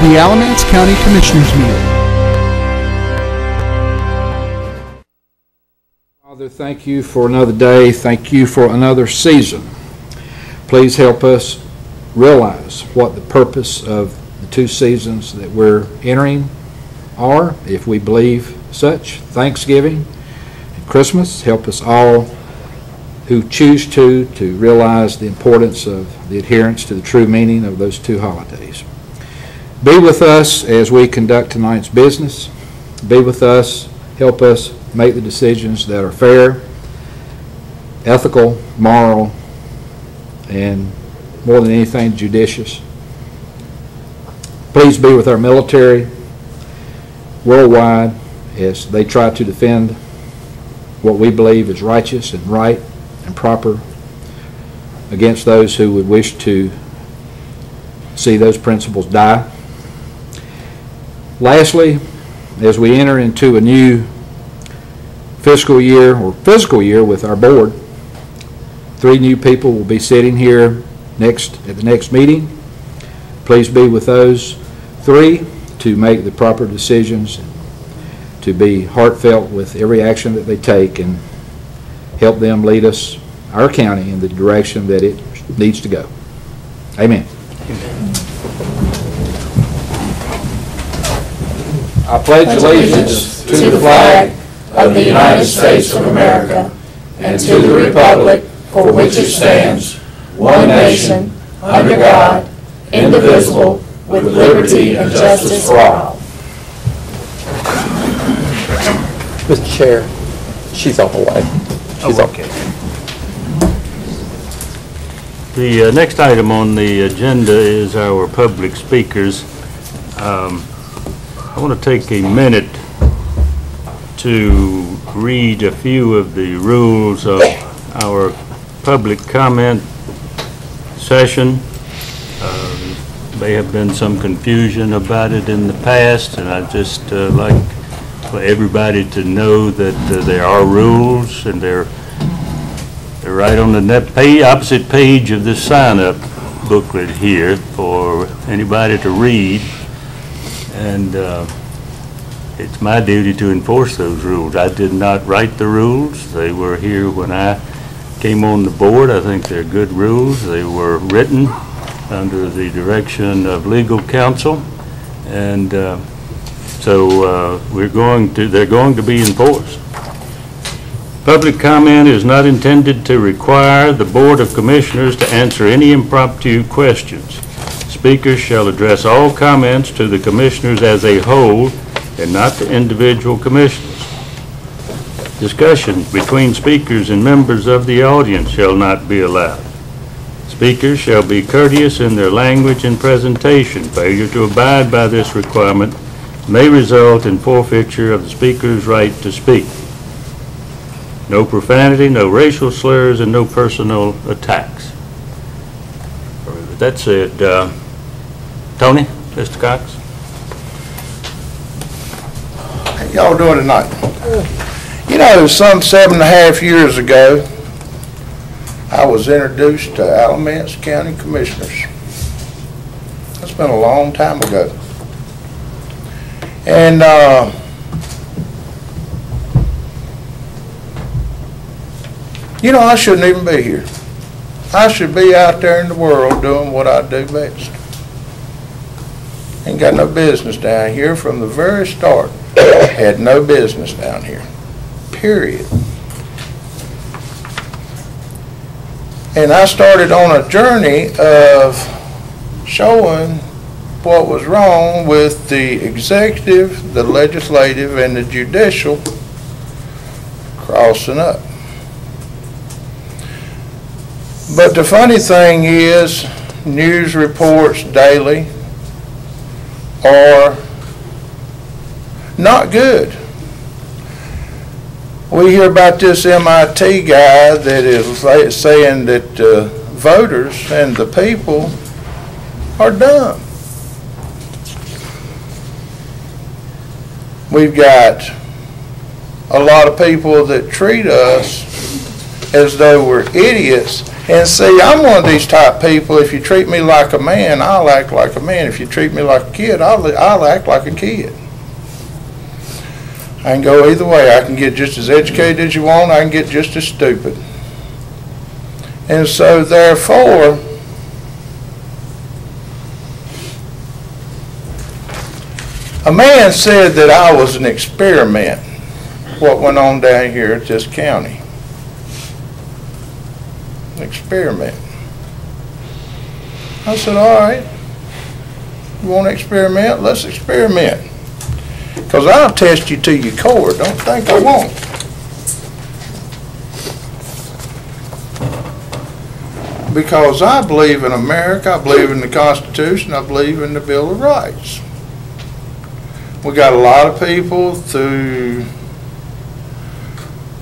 the Alamance County Commissioners meeting. Father, thank you for another day. Thank you for another season. Please help us realize what the purpose of the two seasons that we're entering are, if we believe such. Thanksgiving and Christmas. Help us all who choose to, to realize the importance of the adherence to the true meaning of those two holidays. Be with us as we conduct tonight's business. Be with us. Help us make the decisions that are fair, ethical, moral, and more than anything, judicious. Please be with our military worldwide as they try to defend what we believe is righteous and right and proper against those who would wish to see those principles die. Lastly, as we enter into a new fiscal year or fiscal year with our board, three new people will be sitting here next at the next meeting. Please be with those three to make the proper decisions, to be heartfelt with every action that they take and help them lead us, our county, in the direction that it needs to go. Amen. I pledge allegiance to the flag of the United States of America and to the republic for which it stands, one nation, under God, indivisible, with liberty and justice for all. Mr. Chair, she's on the way. She's on. The uh, next item on the agenda is our public speakers. Um, I want to take a minute to read a few of the rules of our public comment session. Um, May have been some confusion about it in the past, and I'd just uh, like for everybody to know that uh, there are rules, and they're, they're right on the net opposite page of this sign-up booklet here for anybody to read. And uh, it's my duty to enforce those rules. I did not write the rules. They were here when I came on the board. I think they're good rules. They were written under the direction of legal counsel. And uh, so uh, we're going to, they're going to be enforced. Public comment is not intended to require the Board of Commissioners to answer any impromptu questions. Speakers shall address all comments to the commissioners as a whole and not to individual commissioners. Discussion between speakers and members of the audience shall not be allowed. Speakers shall be courteous in their language and presentation. Failure to abide by this requirement may result in forfeiture of the speaker's right to speak. No profanity, no racial slurs, and no personal attacks. With it. uh, Tony, Mr. Cox? How y'all doing tonight? You know, some seven and a half years ago, I was introduced to Alamance County Commissioners. That's been a long time ago. And, uh, you know, I shouldn't even be here. I should be out there in the world doing what I do best. Ain't got no business down here from the very start. Had no business down here, period. And I started on a journey of showing what was wrong with the executive, the legislative, and the judicial crossing up. But the funny thing is, news reports daily are not good. We hear about this MIT guy that is saying that uh, voters and the people are dumb. We've got a lot of people that treat us as though we're idiots And see, I'm one of these type people, if you treat me like a man, I'll act like a man. If you treat me like a kid, I'll, I'll act like a kid. I can go either way. I can get just as educated as you want, I can get just as stupid. And so therefore, a man said that I was an experiment, what went on down here at this county. Experiment. I said, all right, you want to experiment? Let's experiment. Because I'll test you to your core, don't think I won't. Because I believe in America, I believe in the Constitution, I believe in the Bill of Rights. We got a lot of people through,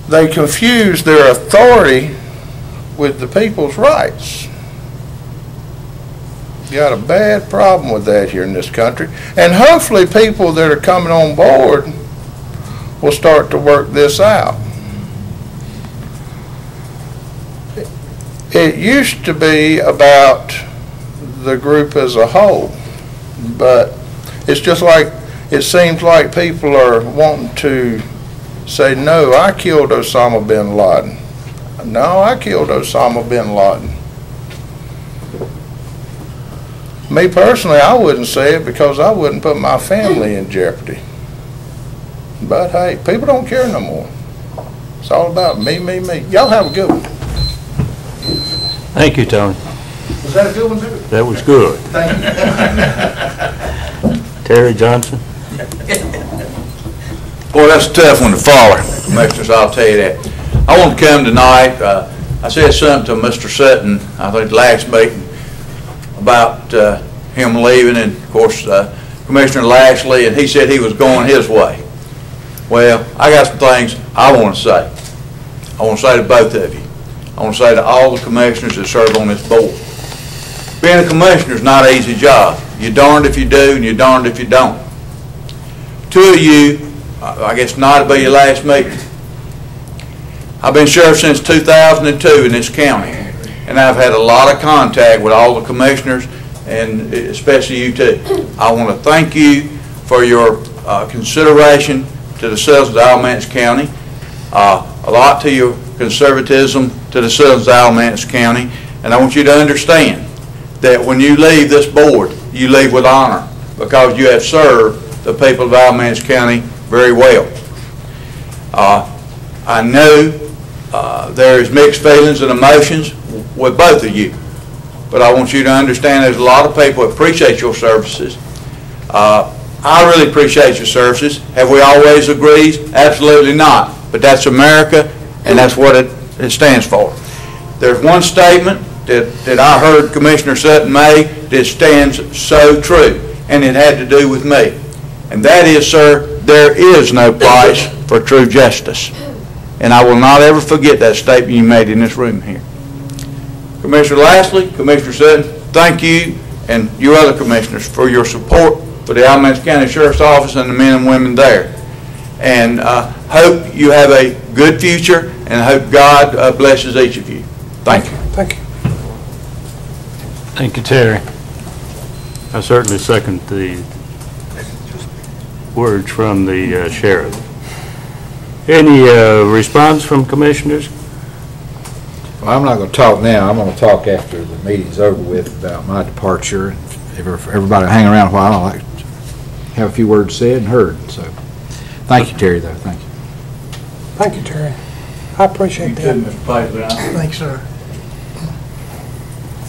they confuse their authority with the people's rights. You got a bad problem with that here in this country. And hopefully people that are coming on board will start to work this out. It used to be about the group as a whole, but it's just like, it seems like people are wanting to say, no, I killed Osama bin Laden. No, I killed Osama bin Laden. Me personally, I wouldn't say it because I wouldn't put my family in jeopardy. But hey, people don't care no more. It's all about me, me, me. Y'all have a good one. Thank you, Tony. Was that a good one, too? That was good. Thank you. Terry Johnson? Boy, that's a tough one to follow, Commissioners, I'll tell you that. I want to come tonight, uh, I said something to Mr. Sutton, I think last meeting, about uh, him leaving, and of course, uh, Commissioner Lashley, and he said he was going his way. Well, I got some things I want to say. I want to say to both of you. I want to say to all the commissioners that serve on this board. Being a commissioner is not an easy job. You're darned if you do, and you're darned if you don't. Two of you I guess tonight will be your last meeting. I've been sheriff since 2002 in this county, and I've had a lot of contact with all the commissioners, and especially you two. I want to thank you for your uh, consideration to the citizens of Alamance County, uh, a lot to your conservatism to the citizens of Alamance County, and I want you to understand that when you leave this board, you leave with honor, because you have served the people of Alamance County very well. Uh, I know uh, there is mixed feelings and emotions with both of you, but I want you to understand there's a lot of people that appreciate your services. Uh, I really appreciate your services. Have we always agreed? Absolutely not. But that's America, and that's what it, it stands for. There's one statement that, that I heard Commissioner Sutton make that stands so true, and it had to do with me. And that is, sir, there is no price for true justice. And I will not ever forget that statement you made in this room here. Commissioner Lashley, Commissioner Sutton, thank you and your other commissioners for your support for the Alamance County Sheriff's Office and the men and women there. And uh, hope you have a good future and I hope God uh, blesses each of you. Thank you. Thank you. Thank you, Terry. I certainly second the words from the uh, sheriff. Any uh, response from commissioners? Well, I'm not going to talk now. I'm going to talk after the meeting's over with about my departure. If everybody hang around a while, I'd like to have a few words said and heard, so. Thank you, Terry, though, thank you. Thank you, Terry. I appreciate that. Mr. Thanks, sir.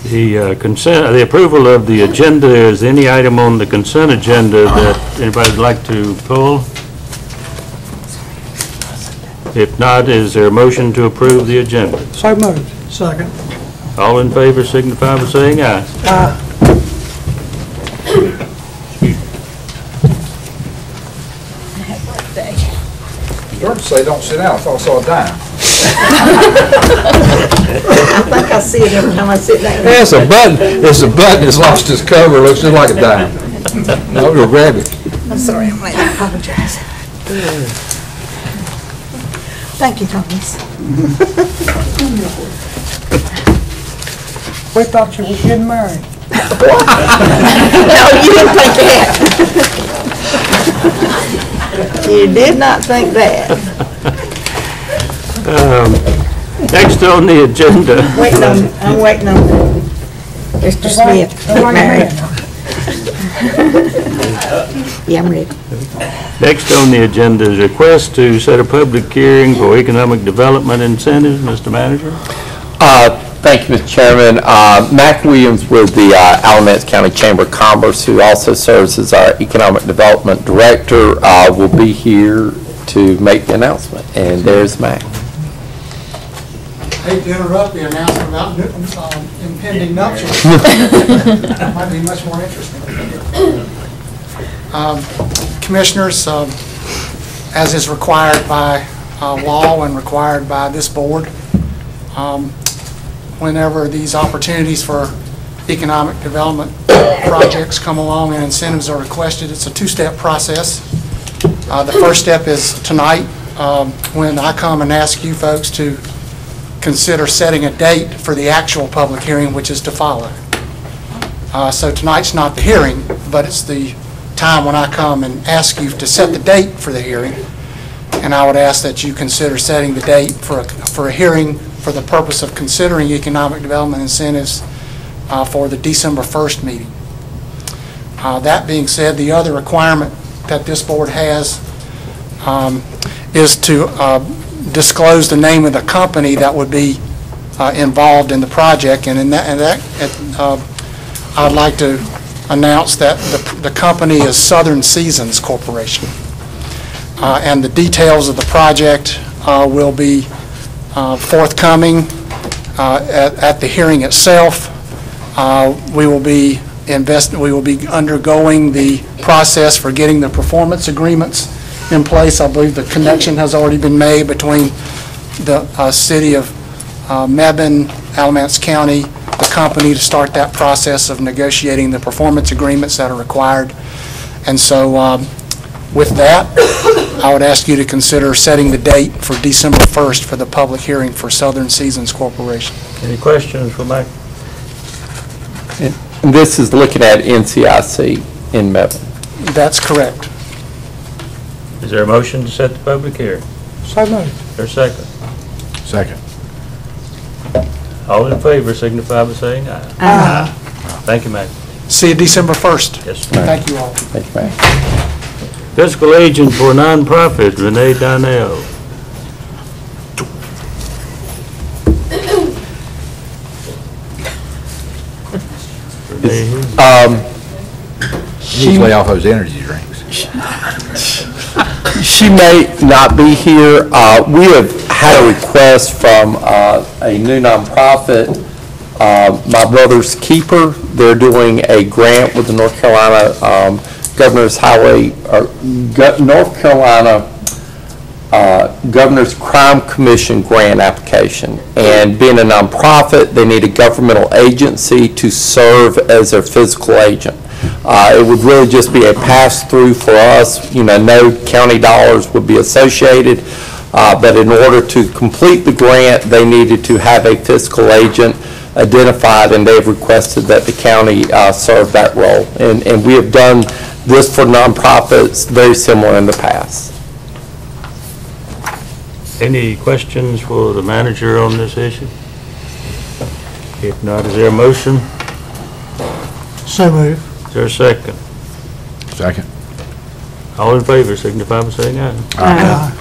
The uh, consent, the approval of the agenda, is there any item on the consent agenda that anybody'd like to pull? If not, is there a motion to approve the agenda? So moved. Second. All in favor signify by saying aye. Aye. Started to say, don't sit down, I thought I saw a dime. I think I see it every time I sit down. Yeah, it's a button, it's a button, it's lost its cover, looks just like a dime. No, you'll grab it. I'm sorry, I'm late, I apologize. Thank you, Thomas. We thought you were getting married. No, you didn't think that. You did not think that. Um, next on the agenda, Waiting on, I'm waiting on Mr. Smith. to get married. Yeah, I'm ready. next on the agenda is a request to set a public hearing for economic development incentives. Mr. Manager? Uh, Thank you, Mr. Chairman. Uh, Mac Williams with the uh, Alamance County Chamber of Commerce, who also serves as our Economic Development Director, uh, will be here to make the announcement. And there's Mac. hate to interrupt the announcement about um, impending nuptials. That Might be much more interesting. Um, Commissioners, um, as is required by uh, law and required by this board, um, whenever these opportunities for economic development projects come along and incentives are requested, it's a two-step process. Uh, The first step is tonight, um, when I come and ask you folks to consider setting a date for the actual public hearing, which is to follow. Uh, So tonight's not the hearing, but it's the time when I come and ask you to set the date for the hearing. And I would ask that you consider setting the date for a, for a hearing for the purpose of considering economic development incentives uh, for the December 1st meeting. Uh, That being said, the other requirement that this board has um, is to uh, disclose the name of the company that would be uh, involved in the project, and in that, and that, uh, I'd like to announce that the the company is Southern Seasons Corporation. Uh, And the details of the project uh, will be uh, forthcoming uh, at at the hearing itself. Uh, We will be invest, we will be undergoing the process for getting the performance agreements in place. I believe the connection has already been made between the uh, city of uh, Mebane, Alamance County, the company to start that process of negotiating the performance agreements that are required. And so um, with that, I would ask you to consider setting the date for December 1st for the public hearing for Southern Seasons Corporation. Any questions for Mike? And this is looking at NCIC in Mebane. That's correct. Is there a motion to set the public hearing? So moved. Is there a second? Second. All in favor signify by saying aye. Aye. Thank you, Mike. See you December 1st. Yes, sir. Thank you all. Thank you, Mac. Fiscal agent for nonprofit Renee Donnell. Renee here? Um, You need off those energy drinks. She may not be here. Uh, We have had a request from uh, a new nonprofit, uh, My Brother's Keeper. They're doing a grant with the North Carolina um, Governor's Highway, or Go- North Carolina uh, Governor's Crime Commission grant application. And being a nonprofit, they need a governmental agency to serve as their physical agent. Uh, It would really just be a pass-through for us, you know, no county dollars would be associated, Uh, but in order to complete the grant, they needed to have a fiscal agent identified, and they've requested that the county uh, serve that role. And and we have done this for nonprofits very similar in the past. Any questions for the manager on this issue? If not, is there a motion? So moved. Is there a second? Second. All in favor signify by saying aye. Aye.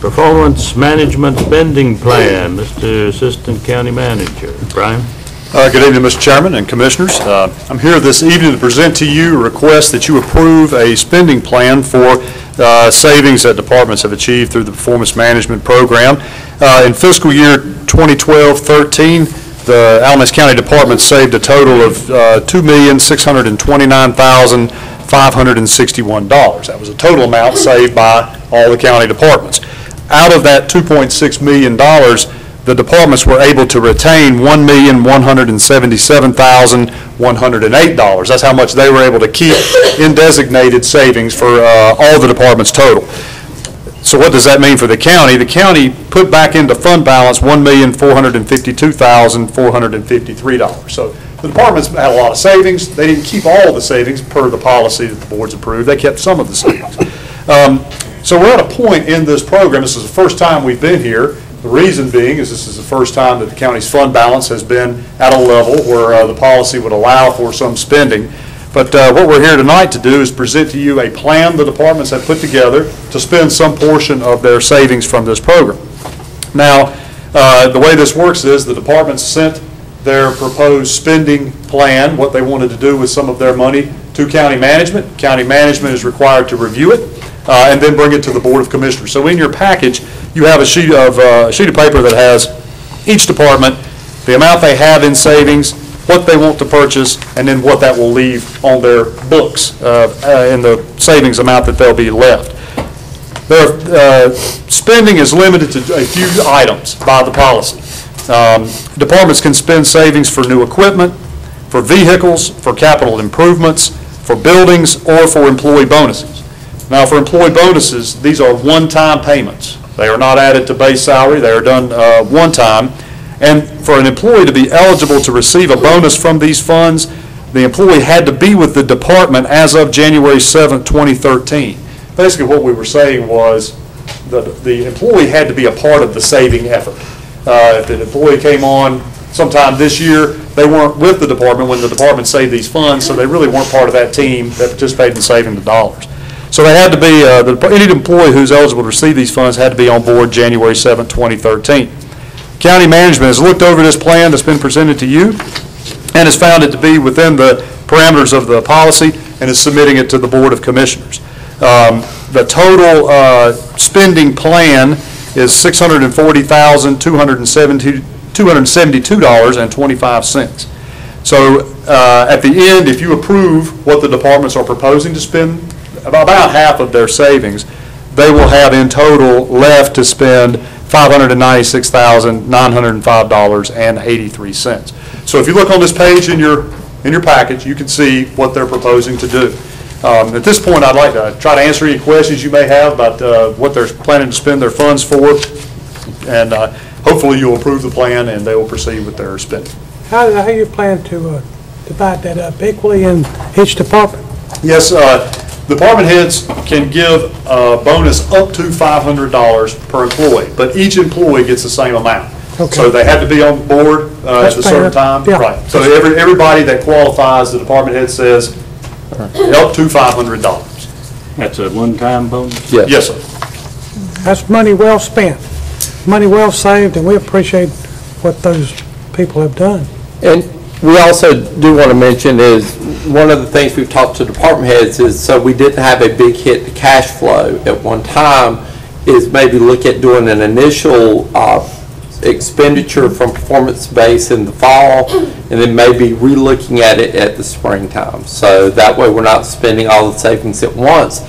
Performance Management Spending Plan, Mr. Assistant County Manager. Brian? Uh, Good evening, Mr. Chairman and Commissioners. Uh, I'm here this evening to present to you a request that you approve a spending plan for uh, savings that departments have achieved through the Performance Management Program. Uh, In fiscal year 2012-13, the Alamance County Department saved a total of uh, $2,629,561. That was a total amount saved by all the county departments. Out of that $2.6 million, the departments were able to retain $1,177,108. That's how much they were able to keep in designated savings for uh, all the departments total. So what does that mean for the county? The county put back into fund balance $1,452,453. So the departments had a lot of savings. They didn't keep all the savings per the policy that the boards approved. They kept some of the savings. Um, So we're at a point in this program, this is the first time we've been here. The reason being is this is the first time that the county's fund balance has been at a level where uh, the policy would allow for some spending. But uh, what we're here tonight to do is present to you a plan the departments have put together to spend some portion of their savings from this program. Now, uh, the way this works is the departments sent their proposed spending plan, what they wanted to do with some of their money, to county management. County management is required to review it uh, and then bring it to the Board of Commissioners. So in your package, you have a sheet of, uh, a sheet of paper that has each department, the amount they have in savings, what they want to purchase, and then what that will leave on their books uh, uh, in the savings amount that they'll be left. Their uh, spending is limited to a few items by the policy. Um, Departments can spend savings for new equipment, for vehicles, for capital improvements, for buildings, or for employee bonuses. Now, for employee bonuses, these are one-time payments. They are not added to base salary, they are done uh, one time. And for an employee to be eligible to receive a bonus from these funds, the employee had to be with the department as of January 7, 2013. Basically, what we were saying was, the, the employee had to be a part of the saving effort. Uh, If an employee came on sometime this year, they weren't with the department when the department saved these funds, so they really weren't part of that team that participated in saving the dollars. So they had to be, uh, the- any employee who's eligible to receive these funds had to be on board January 7, 2013. County management has looked over this plan that's been presented to you and has found it to be within the parameters of the policy and is submitting it to the Board of Commissioners. Um, The total uh, spending plan is $640,272.25. So uh, at the end, if you approve what the departments are proposing to spend, about about half of their savings, they will have in total left to spend $596,905.83. So if you look on this page in your, in your package, you can see what they're proposing to do. Um, At this point, I'd like to try to answer any questions you may have about uh, what they're planning to spend their funds for, and uh, hopefully you'll approve the plan and they will proceed with their spending. How, how you plan to uh, divide that up equally in each department? Yes, uh, department heads can give a bonus up to $500 per employee, but each employee gets the same amount. Okay. So they have to be on board uh, at That's a certain fair. time. Yeah. Right. So every, everybody that qualifies, the department head says, up to $500. That's a one-time bonus? Yes, sir. That's money well spent, money well saved, and we appreciate what those people have done. And we also do want to mention is, one of the things we've talked to department heads is, so we didn't have a big hit to cash flow at one time, is maybe look at doing an initial uh, expenditure from performance base in the fall, and then maybe relooking at it at the springtime. So that way, we're not spending all the savings at once.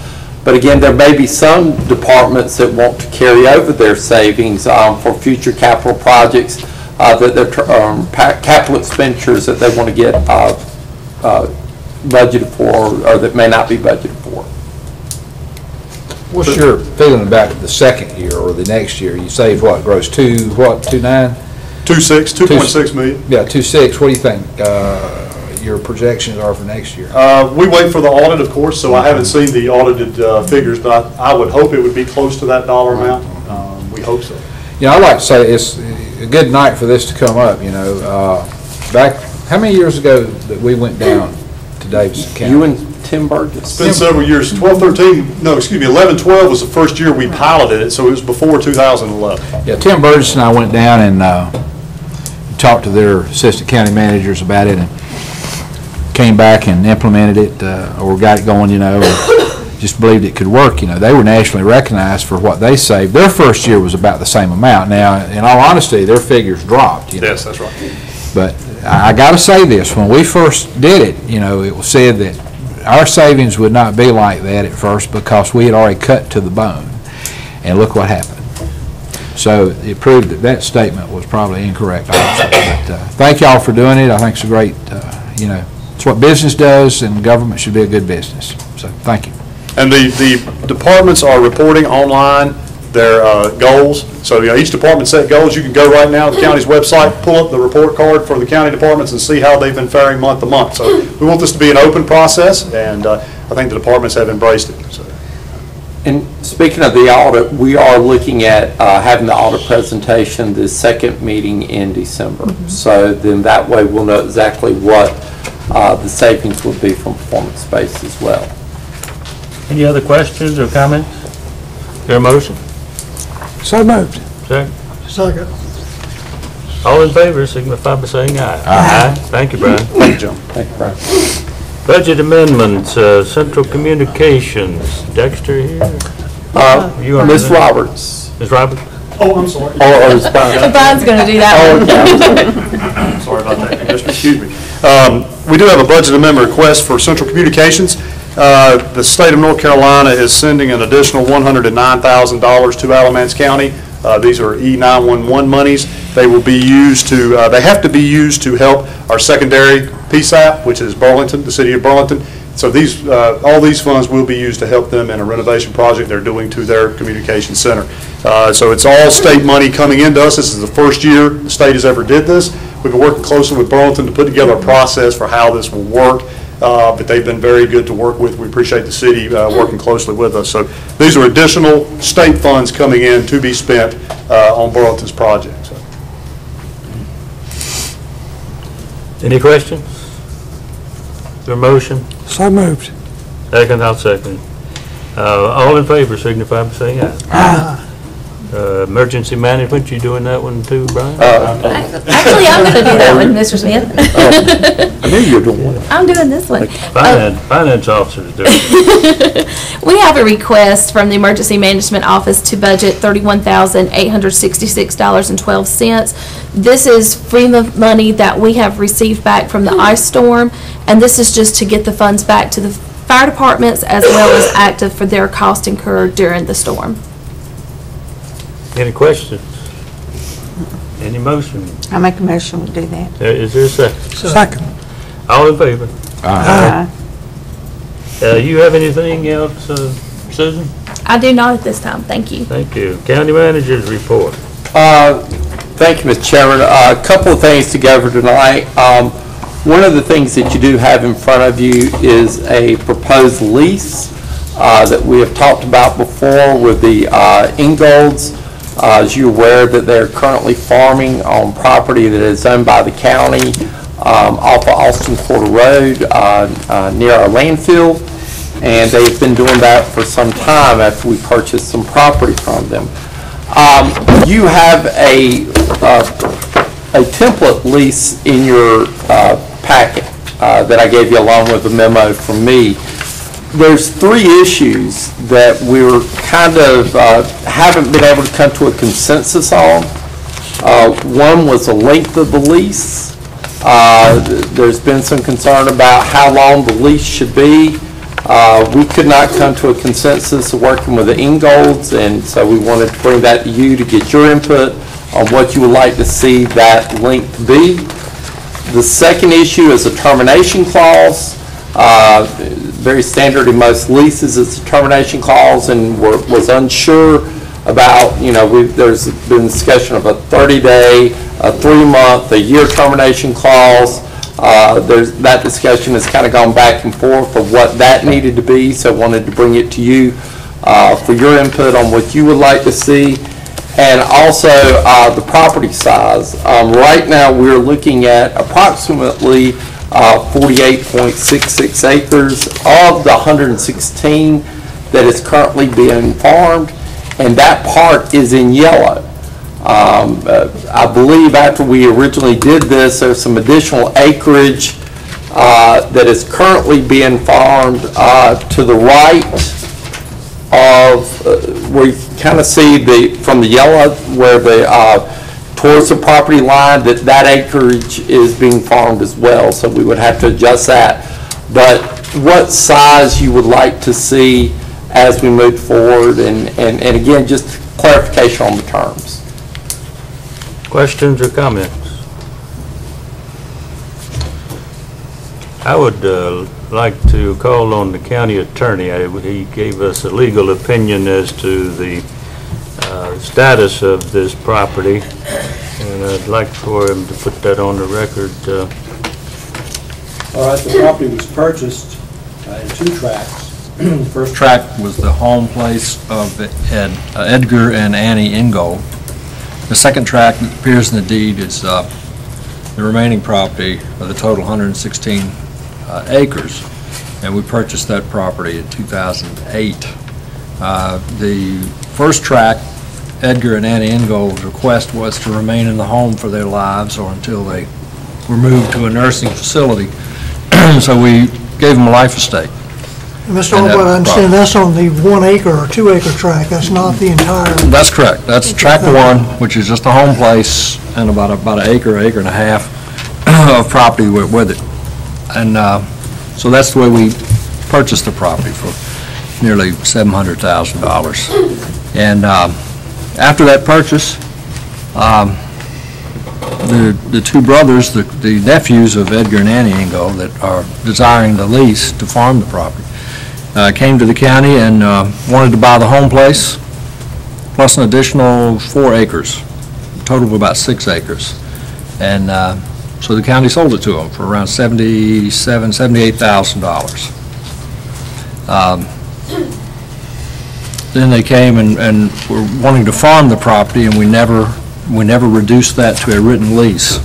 But again, there may be some departments that want to carry over their savings um, for future capital projects, uh, that they're, um, capital expenditures that they want to get uh, uh, budgeted for, or that may not be budgeted for. What's your feeling about the second year or the next year? You save what, gross two, what, two nine? Two six, 2.6 million. Yeah, two six. What do you think, uh, your projections are for next year? Uh, We wait for the audit, of course, so I haven't seen the audited uh, figures, but I I would hope it would be close to that dollar amount. Um, We hope so. Yeah, know, I like to say it's a good night for this to come up, you know. Uh, Back, how many years ago that we went down to Davidson County? You and Tim Burgess. It's been several years, 12, 13, no, excuse me, 11, 12 was the first year we piloted it, so it was before 2011. Yeah, Tim Burgess and I went down and uh, talked to their assistant county managers about it and came back and implemented it, uh, or got it going, you know, and just believed it could work, you know. They were nationally recognized for what they saved. Their first year was about the same amount. Now, in all honesty, their figures dropped, you know. Yes, that's right. But I got to say this, when we first did it, you know, it was said that our savings would not be like that at first because we had already cut to the bone. And look what happened. So it proved that that statement was probably incorrect also. But uh, thank y'all for doing it. I think it's a great, uh, you know, it's what business does and government should be a good business. So, thank you. And the, the departments are reporting online their uh, goals. So, you know, each department set goals. You can go right now to the county's website, pull up the report card for the county departments and see how they've been faring month to month. So we want this to be an open process, and uh, I think the departments have embraced it, so. And speaking of the audit, we are looking at uh, having the audit presentation the second meeting in December. So then that way we'll know exactly what uh, the savings would be from performance-based as well. Any other questions or comments? Your motion? So moved. Second. Second. All in favor, signify by saying aye. Aye. Thank you, Brian. Thank you, John. Thank you, Brian. Budget amendments, uh, Central Communications, Dexter here? Uh, You are- Ms. Roberts, Ms. Roberts? Oh, I'm sorry. or or is Brian? Brian's going to do that one. Sorry about that, Commissioner, excuse me. Um, We do have a budget amendment request for Central Communications. Uh, The state of North Carolina is sending an additional $109,000 to Alamance County. Uh, These are E911 monies. They will be used to, uh, they have to be used to help our secondary PSAP, which is Burlington, the city of Burlington. So these, uh, all these funds will be used to help them in a renovation project they're doing to their communication center. Uh, So it's all state money coming into us. This is the first year the state has ever did this. We've been working closely with Burlington to put together a process for how this will work, uh, but they've been very good to work with. We appreciate the city uh, working closely with us. So these are additional state funds coming in to be spent uh, on Burlington's project. So Any questions? Your motion? So moved. Second, I'll second. Uh, All in favor, signify by saying aye. Aye. Uh, emergency management, you doing that one too, Brian? Uh, Actually, I'm going to do that one, Mr. Smith. I knew you were doing one. I'm doing this one. Finance, finance officer's doing it. We have a request from the Emergency Management Office to budget $31,866.12. This is FEMA money that we have received back from the hmm. ice storm, and this is just to get the funds back to the fire departments as well as active for their cost incurred during the storm. Any questions? Any motion? I make a motion we do that. Uh, there a second? Second. All in favor? Aye. Uh, You have anything else, uh, Susan? I do not at this time, thank you. Thank you. County managers report. Uh, Thank you, Mr. Chairman. Uh, A couple of things to go over tonight. Um, One of the things that you do have in front of you is a proposed lease uh, that we have talked about before with the uh, Ingolds. Uh, As you're aware that they're currently farming on property that is owned by the county um, off of Austin Quarter Road uh, uh, near our landfill. And they've been doing that for some time after we purchased some property from them. Um, You have a, uh, a template lease in your uh, packet uh, that I gave you along with a memo from me. There's three issues that we're kind of, uh, haven't been able to come to a consensus on. Uh, One was the length of the lease. Uh, There's been some concern about how long the lease should be. Uh, We could not come to a consensus of working with the Ingolds, and so we wanted to bring that to you to get your input on what you would like to see that length be. The second issue is a termination clause. Uh, Very standard in most leases, it's a termination clause, and we're- was unsure about, you know, there's been discussion of a 30-day, a three-month, a year termination clause. Uh, There's, that discussion has kind of gone back and forth of what that needed to be, so I wanted to bring it to you uh, for your input on what you would like to see. And also, uh, the property size. Um, Right now, we're looking at approximately 48.66 acres of the 116 that is currently being farmed, and that part is in yellow. Um, uh, I believe after we originally did this, there's some additional acreage uh, that is currently being farmed uh, to the right of, uh, where you kind of see the, from the yellow, where the, uh, towards the property line, that that acreage is being farmed as well, so we would have to adjust that. But what size you would like to see as we move forward, and, and and again, just clarification on the terms. Questions or comments? I would uh, like to call on the county attorney. I- He gave us a legal opinion as to the uh, status of this property, and I'd like for him to put that on the record. uh, All right, the property was purchased in two tracts. The First tract was the home place of Ed- uh, Edgar and Annie Ingold. The second tract that appears in the deed is the remaining property of the total 116 uh, acres, and we purchased that property in 2008. Uh, The first tract, Edgar and Annie Ingold's request was to remain in the home for their lives or until they were moved to a nursing facility. So we gave them a life estate. Mr. And Albright, I understand that's on the one acre or two acre tract, that's not the entire, That's correct. That's tract one, which is just a home place and about, about an acre, acre and a half of property with with it. And uh, so that's the way we purchased the property for nearly $700,000. And um, after that purchase, um, the, the two brothers, the the nephews of Edgar and Annie Ingold that are desiring the lease to farm the property, uh, came to the county and uh, wanted to buy the home place, plus an additional four acres, total of about six acres. And uh, so the county sold it to them for around seventy-seven, seventy-eight thousand dollars. Um, Then they came and, and were wanting to farm the property, and we never, we never reduced that to a written lease.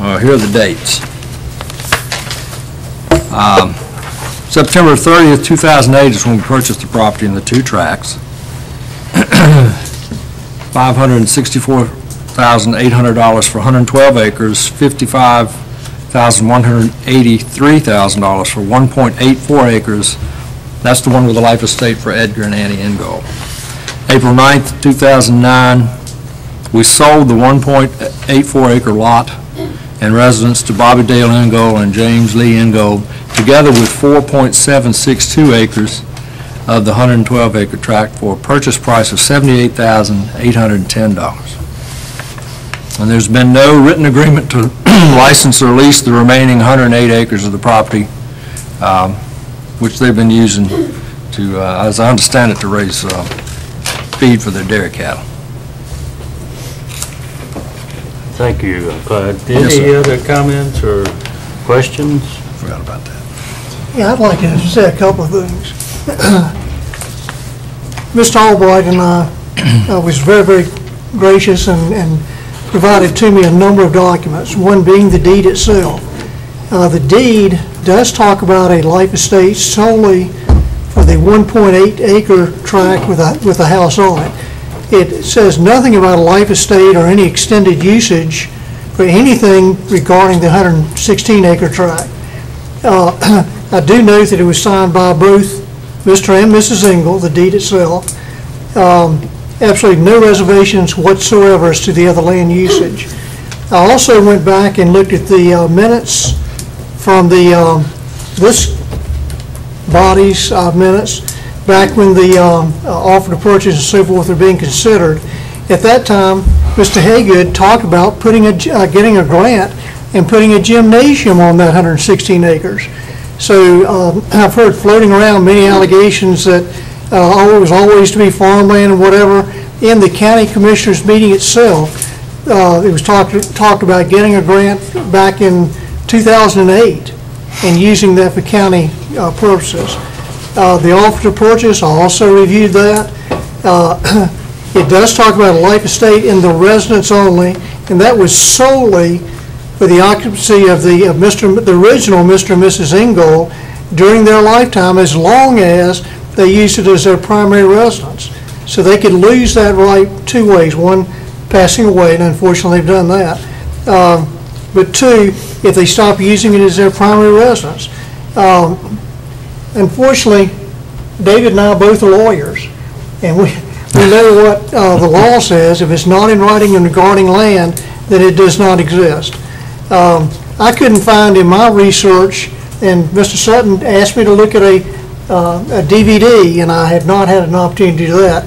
Uh, Here are the dates. Um, September 30th, 2008 is when we purchased the property in the two tracts. $564,800 for 112 acres, $55,183,000 for 1.84 acres. That's the one with the life estate for Edgar and Annie Ingold. April 9th, 2009, we sold the 1.84 acre lot and residence to Bobby Dale Ingold and James Lee Ingold, together with 4.762 acres of the 112 acre tract for a purchase price of $78,810. And there's been no written agreement to license or lease the remaining 108 acres of the property, um, which they've been using to, uh, as I understand it, to raise uh, feed for their dairy cattle. Thank you, Clyde. Yes, Any sir. other comments or questions? Forgot about that. yeah, I'd like to say a couple of things. Mr. Albright and I uh, was very, very gracious and, and provided to me a number of documents, one being the deed itself. Uh, The deed does talk about a life estate solely for the 1.8 acre tract with a, with a house on it. It says nothing about a life estate or any extended usage for anything regarding the 116 acre tract. Uh, I do note that it was signed by both Mr. and Mrs. Ingold, the deed itself. Um, Absolutely no reservations whatsoever as to the other land usage. I also went back and looked at the uh, minutes from the, um, this body's uh, minutes, back when the um, uh, offer to purchase and so forth were being considered. At that time, Mr. Haygood talked about putting a, uh, getting a grant and putting a gymnasium on that 116 acres. So um, I've heard floating around many allegations that uh, it was always to be farmland and whatever. In the county commissioners meeting itself, uh, it was talked, talked about getting a grant back in 2008 and using that for county uh, purposes. Uh, The to purchase, I also reviewed that. Uh, It does talk about a life estate in the residence only, and that was solely for the occupancy of the, of Mr., the original Mr. and Mrs. Ingold during their lifetime, as long as they used it as their primary residence. So they could lose that right two ways. One, passing away, and unfortunately they've done that. Um, But two, if they stop using it as their primary residence. Um, Unfortunately, David and I both are lawyers, and we, we know what uh, the law says. If it's not in writing and regarding land, then it does not exist. Um, I couldn't find in my research, and Mr. Sutton asked me to look at a uh, a DVD, and I have not had an opportunity to do that.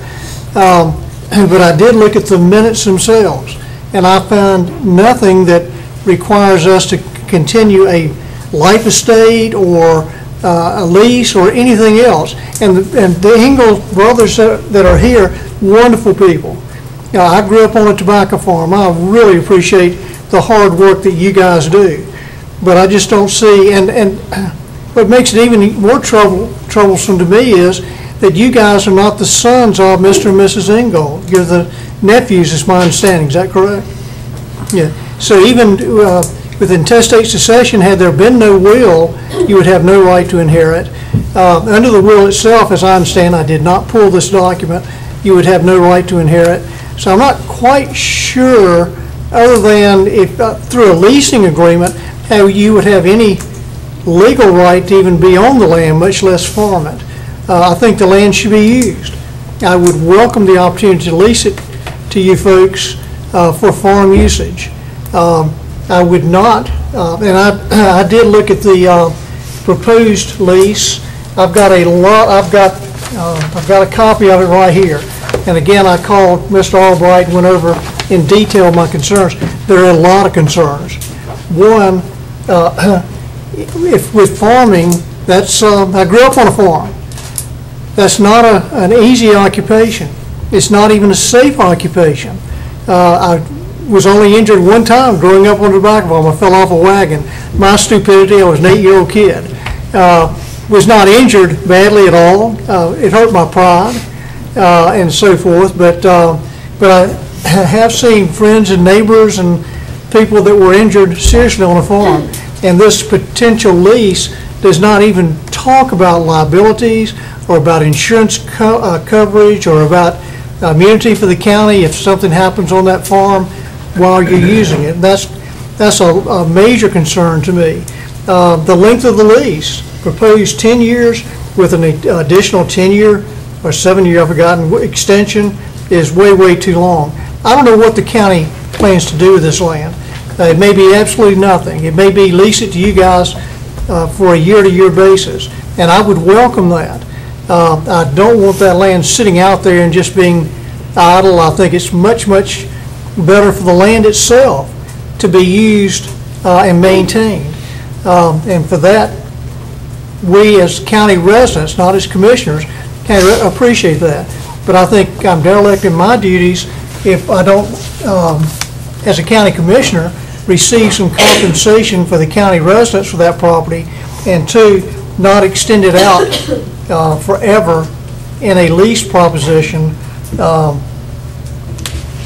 Um, But I did look at the minutes themselves, and I found nothing that requires us to continue a life estate or uh, a lease or anything else. And the and the Ingolds brothers that are here, wonderful people. Uh, I grew up on a tobacco farm. I really appreciate the hard work that you guys do. But I just don't see, and, and what makes it even more trouble, troublesome to me is that you guys are not the sons of Mr. and Mrs. Ingold. You're the nephews, is my understanding. Is that correct? Yeah. So even uh, with intestate succession, had there been no will, you would have no right to inherit. Uh, Under the will itself, as I understand, I did not pull this document, you would have no right to inherit. So I'm not quite sure, other than if, uh, through a leasing agreement, how you would have any legal right to even be on the land, much less farm it. Uh, I think the land should be used. I would welcome the opportunity to lease it to you folks uh, for farm usage. Um, I would not, uh, and I, I did look at the uh, proposed lease. I've got a lot, I've got, uh, I've got a copy of it right here. And again, I called Mr. Albright and went over in detail my concerns. There are a lot of concerns. One, uh, if with farming, that's, I grew up on a farm. That's not a, an easy occupation. It's not even a safe occupation. Uh, I was only injured one time growing up on the back of them. I fell off a wagon. My stupidity, I was an eight-year-old kid. Uh, was not injured badly at all. Uh, it hurt my pride uh, and so forth, but, uh, but I have seen friends and neighbors and people that were injured seriously on a farm. And this potential lease does not even talk about liabilities or about insurance co- uh, coverage or about immunity for the county if something happens on that farm while you're using it. That's, that's a, a major concern to me. Uh, The length of the lease, proposed 10 years with an additional 10-year or seven-year, I've forgotten, extension is way, way too long. I don't know what the county plans to do with this land. Uh, It may be absolutely nothing. It may be lease it to you guys uh, for a year-to-year basis, and I would welcome that. Uh, I don't want that land sitting out there and just being idle. I think it's much, much better for the land itself to be used uh, and maintained. Um, And for that, we as county residents, not as commissioners, can re- appreciate that. But I think I'm derelict in my duties if I don't, um, as a county commissioner, receive some compensation for the county residents for that property, and two, not extend it out uh, forever in a lease proposition. Um,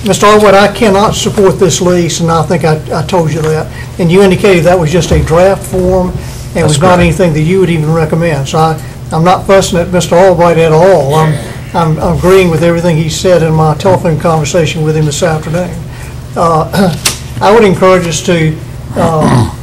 Mr. Arwood, I cannot support this lease, and I think I I told you that. And you indicated that was just a draft form, and was not anything that you would even recommend. So I, I'm not fussing at Mr. Albright at all. I'm, I'm agreeing with everything he said in my telephone conversation with him this afternoon. Uh, I would encourage us to, uh,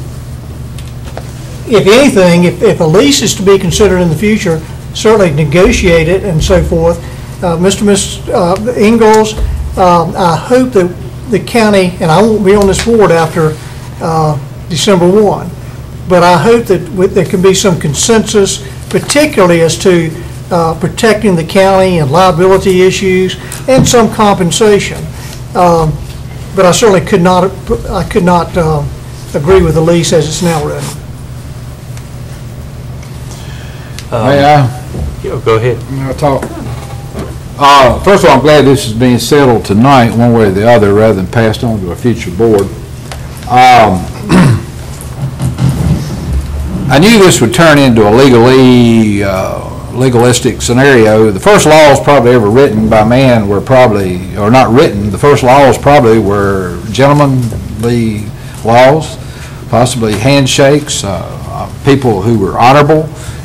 if anything, if, if a lease is to be considered in the future, certainly negotiate it and so forth. Uh, Mr. Ms. uh, Ingolds, um, I hope that the county, and I won't be on this board after uh, December 1, but I hope that with- there can be some consensus, particularly as to uh, protecting the county and liability issues and some compensation. Um, But I certainly could not, I could not um, agree with the lease as it's now written. May I? Yeah, Go ahead. I'll talk. Uh, First of all, I'm glad this is being settled tonight, one way or the other, rather than passed on to a future board. Um, I knew this would turn into a legally, uh, legalistic scenario. The first laws probably ever written by man were probably, or not written, the first laws probably were gentlemanly laws, possibly handshakes, uh, uh, people who were honorable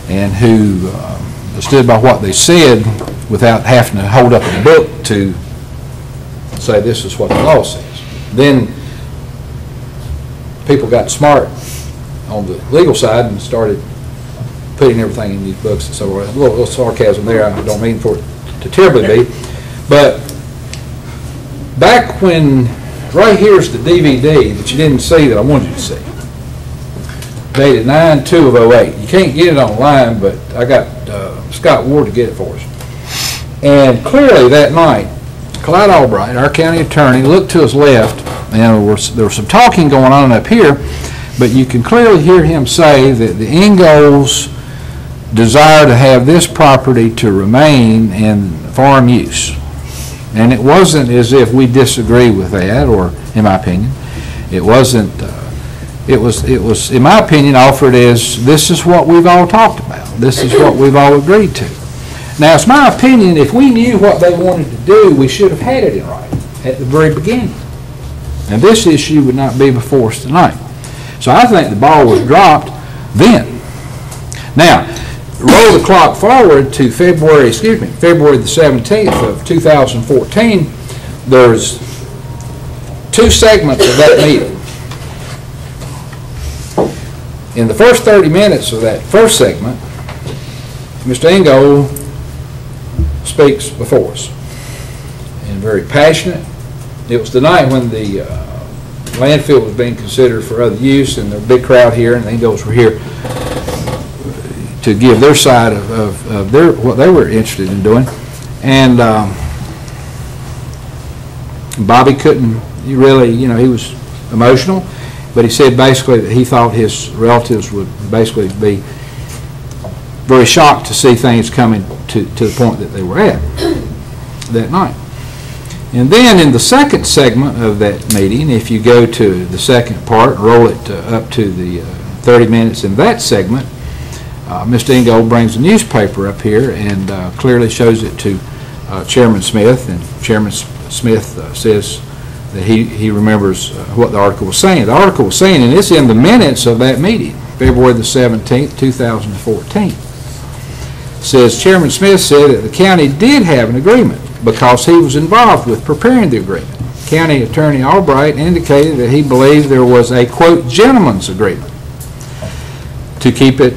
and who uh, stood by what they said without having to hold up a book to say this is what the law says. Then people got smart on the legal side and started putting everything in these books and so on. A little little sarcasm there, I don't mean for it to terribly be. But back when, right here's the DVD that you didn't see that I wanted you to see. Dated 9/2 of '08. You can't get it online, but I got uh, Scott Ward to get it for us. And clearly that night, Clyde Albright, our county attorney, looked to his left, and there was, some talking going on up here, but you can clearly hear him say that the Ingolds desire to have this property to remain in farm use. And it wasn't as if we disagree with that, or, in my opinion, it wasn't, uh, it was, it was, in my opinion, offered as, this is what we've all talked about. This is what we've all agreed to. Now, it's my opinion, if we knew what they wanted to do, we should have had it in writing at the very beginning. And this issue would not be before us tonight. So I think the ball was dropped then. Now, roll the clock forward to February, excuse me, February the 17th of 2014, there's two segments of that meeting. In the first 30 minutes of that first segment, Mr. Ingold speaks before us, and very passionate. It was the night when the uh, landfill was being considered for other use, and there a big crowd here, and the Ingolds were here to give their side of- of, of their, what they were interested in doing. And um, Bobby couldn't, really, you know, he was emotional, but he said basically that he thought his relatives would basically be very shocked to see things coming to, to the point that they were at that night. And then in the second segment of that meeting, if you go to the second part, roll it uh, up to the uh, 30 minutes in that segment, uh, Mr. Ingold brings a newspaper up here and uh, clearly shows it to uh, Chairman Smith, and Chairman Smith uh, says that he, he remembers what the article was saying. The article was saying, and it's in the minutes of that meeting, February the 17th, 2014, says Chairman Smith said that the county did have an agreement because he was involved with preparing the agreement. County Attorney Albright indicated that he believed there was a, quote, gentleman's agreement to keep it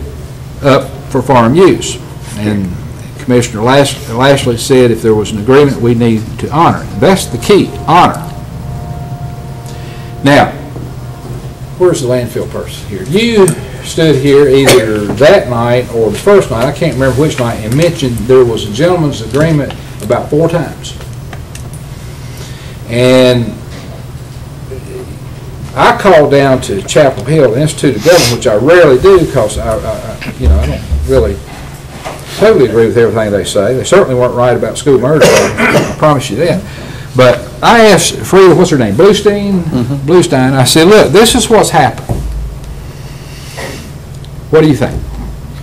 up for farm use. And Commissioner Lash- Lashley said if there was an agreement, we need to honor it. That's the key, honor. Now, where's the landfill person here? You stood here either that night or the first night, I can't remember which night, and mentioned there was a gentleman's agreement about four times. And I called down to Chapel Hill Institute of Government, which I rarely do because I, I- you know, I don't really totally agree with everything they say. They certainly weren't right about school murder, I promise you that. But I asked Frayda, what's her name, Bluestein? Mm-hmm. Bluestein, I said, look, this is what's happened. What do you think?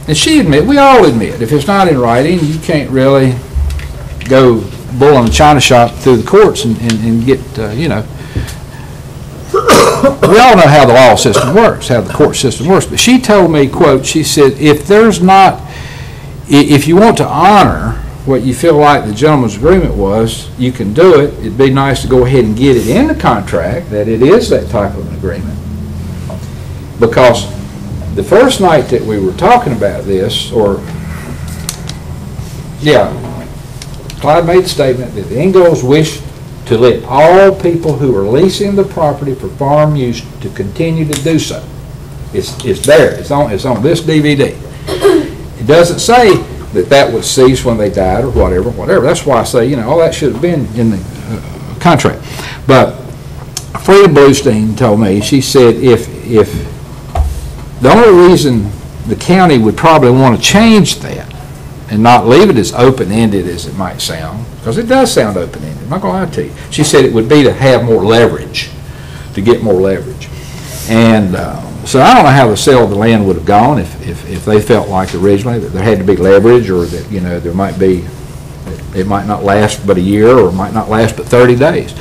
And she admitted, we all admit, if it's not in writing, you can't really go bull in a china shop through the courts and, and and get, uh, you know, we all know how the law system works, how the court system works, but she told me, quote, she said, if there's not, if you want to honor what you feel like the gentleman's agreement was, you can do it. It'd be nice to go ahead and get it in the contract, that it is that type of an agreement. Because the first night that we were talking about this, or, yeah, Clyde made the statement that the Ingolds wish to let all people who are leasing the property for farm use to continue to do so. It's, it's there, it's on, it's on this DVD. It doesn't say that that would cease when they died or whatever, whatever. That's why I say, you know, all that should have been in the uh, contract. But Frayda Bluestein told me, she said if, if, the only reason the county would probably want to change that and not leave it as open-ended as it might sound, because it does sound open-ended, I'm not going to lie to you. She said it would be to have more leverage, to get more leverage. And uh, so I don't know how the sale of the land would have gone if, if, if they felt like originally that there had to be leverage or that, you know, there might be, it might not last but a year or it might not last but 30 days.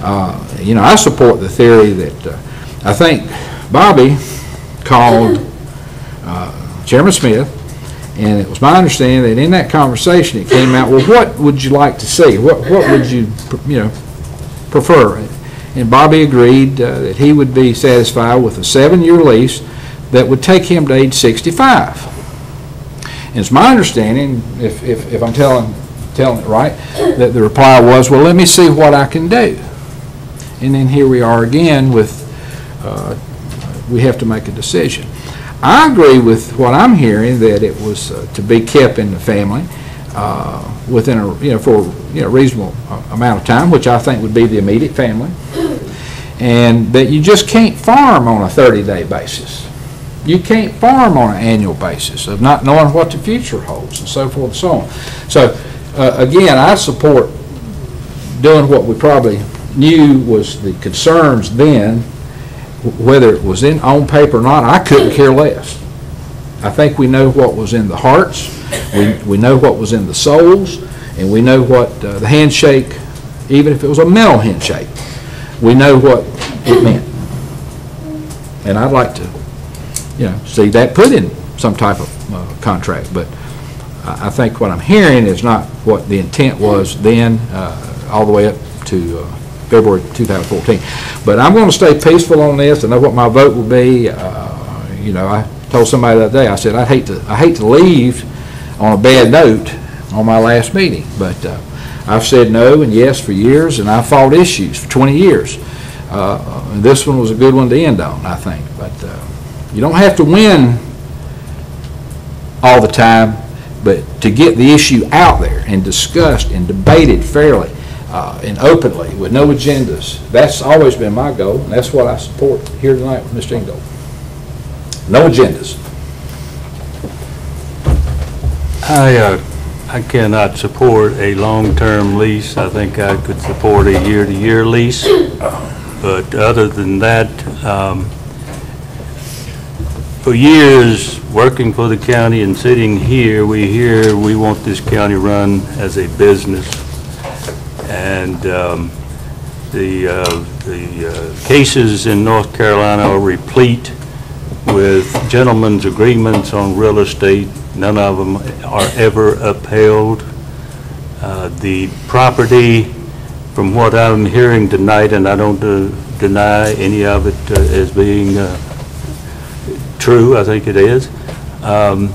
Uh, You know, I support the theory that, uh, I think Bobby called uh, Chairman Smith, and it was my understanding that in that conversation, it came out, well, what would you like to see? What, what would you, you know, prefer? And Bobby agreed uh, that he would be satisfied with a seven-year lease that would take him to age 65. And it's my understanding, if, if, if I'm telling, telling it right, that the reply was, well, let me see what I can do. And then here we are again with, uh, we have to make a decision. I agree with what I'm hearing, that it was uh, to be kept in the family uh, within a, you know, for, you know, reasonable uh, amount of time, which I think would be the immediate family, and that you just can't farm on a 30-day basis. You can't farm on an annual basis of not knowing what the future holds and so forth and so on. So, uh, again, I support doing what we probably knew was the concerns then, whether it was in, on paper or not, I couldn't care less. I think we know what was in the hearts, we, we know what was in the souls, and we know what uh, the handshake, even if it was a mental handshake, we know what it meant. And I'd like to, you know, see that put in some type of uh, contract, but I, I think what I'm hearing is not what the intent was then, uh, all the way up to uh, February 2014. But I'm going to stay peaceful on this, I know what my vote will be, uh, you know, I told somebody that day, I said, I'd hate to, I hate to leave on a bad note on my last meeting, but uh, I've said no and yes for years, and I've fought issues for 20 years. Uh, and This one was a good one to end on, I think, but uh, you don't have to win all the time, but to get the issue out there and discussed and debated fairly uh, and openly with no agendas, that's always been my goal, and that's what I support here tonight with Mr. Ingold. No agendas. I, uh, I cannot support a long-term lease. I think I could support a year-to-year lease. But other than that, um, for years, working for the county and sitting here, we hear we want this county run as a business. And um, the, uh, the uh, cases in North Carolina are replete with gentlemen's agreements on real estate. None of them are ever upheld. Uh, The property, from what I'm hearing tonight, and I don't deny any of it uh, as being uh, true, I think it is, um,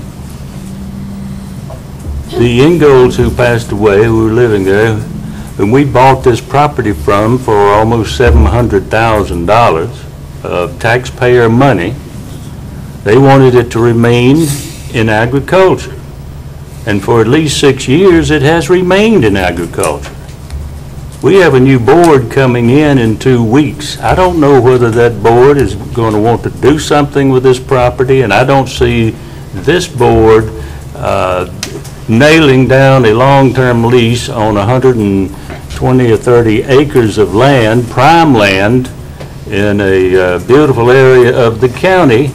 the Ingolds who passed away, who were living there, when we bought this property from for almost $700,000 of taxpayer money, they wanted it to remain in agriculture. And for at least six years, it has remained in agriculture. We have a new board coming in in two weeks. I don't know whether that board is going to want to do something with this property, and I don't see this board uh, nailing down a long-term lease on 120 or 30 acres of land, prime land, in a uh, beautiful area of the county.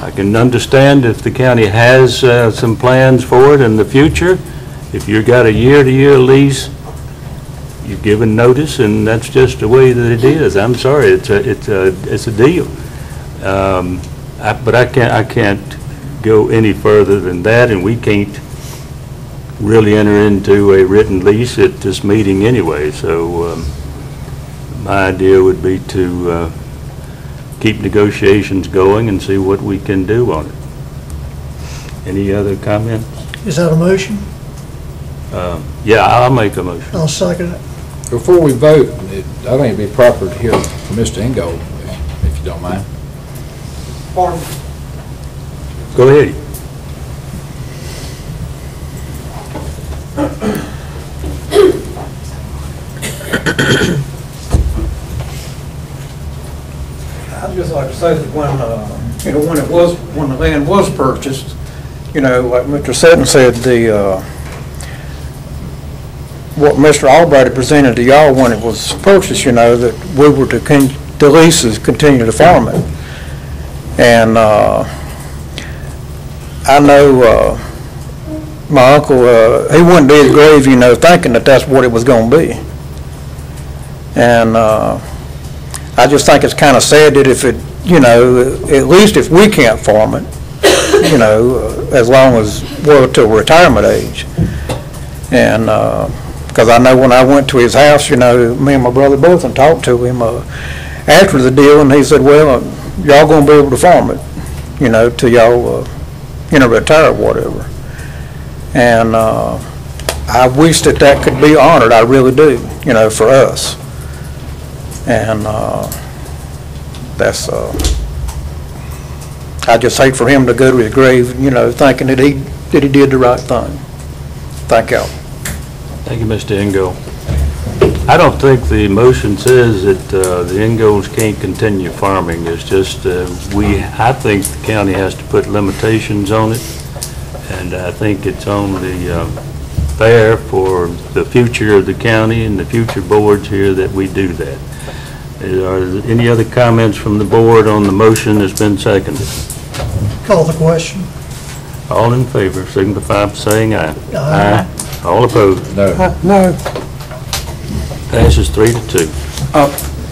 I can understand if the county has uh, some plans for it in the future. If you've got a year-to-year lease, you've given notice, and that's just the way that it is. I'm sorry, it's a, it's a, it's a deal. Um, I- But I can't, I can't go any further than that, and we can't really enter into a written lease at this meeting anyway, so um, my idea would be to uh, keep negotiations going and see what we can do on it. Any other comments? Is that a motion? Um, Yeah, I'll make a motion. I'll second it. Before we vote, it- I think it'd be proper to hear from Mr. Ingold, if you don't mind. Go ahead. I'd just like to say that when, uh, you know, when it was, when the land was purchased, you know, like Mr. Sutton said, the, uh, what Mr. Albright had presented to y'all when it was purchased, you know, that we were to, con- the leases continue to farm it. And, uh, I know, uh, my uncle, uh, he wouldn't be his grave, you know, thinking that that's what it was gonna be. And, uh, I just think it's kind of sad that if it, you know, at least if we can't farm it, you know, uh, as long as we're till retirement age. And, because I know when I went to his house, you know, me and my brother both and talked to him uh, after the deal, and he said, well, uh, y'all gonna be able to farm it, you know, till y'all, uh, you know, retire or whatever. And uh, I wish that that could be honored, I really do, you know, for us. And uh, that's, uh, I just hate for him to go to his grave, you know, thinking that he, that he did the right thing. Thank y'all. Thank you, Mr. Ingold. I don't think the motion says that uh, the Ingolds can't continue farming. It's just, uh, we, I think the county has to put limitations on it, and I think it's only uh, fair for the future of the county and the future boards here that we do that. Are there any other comments from the board on the motion that's been seconded? Call the question. All in favor, signify by saying aye. Aye. All opposed? No. No. Passes three to two.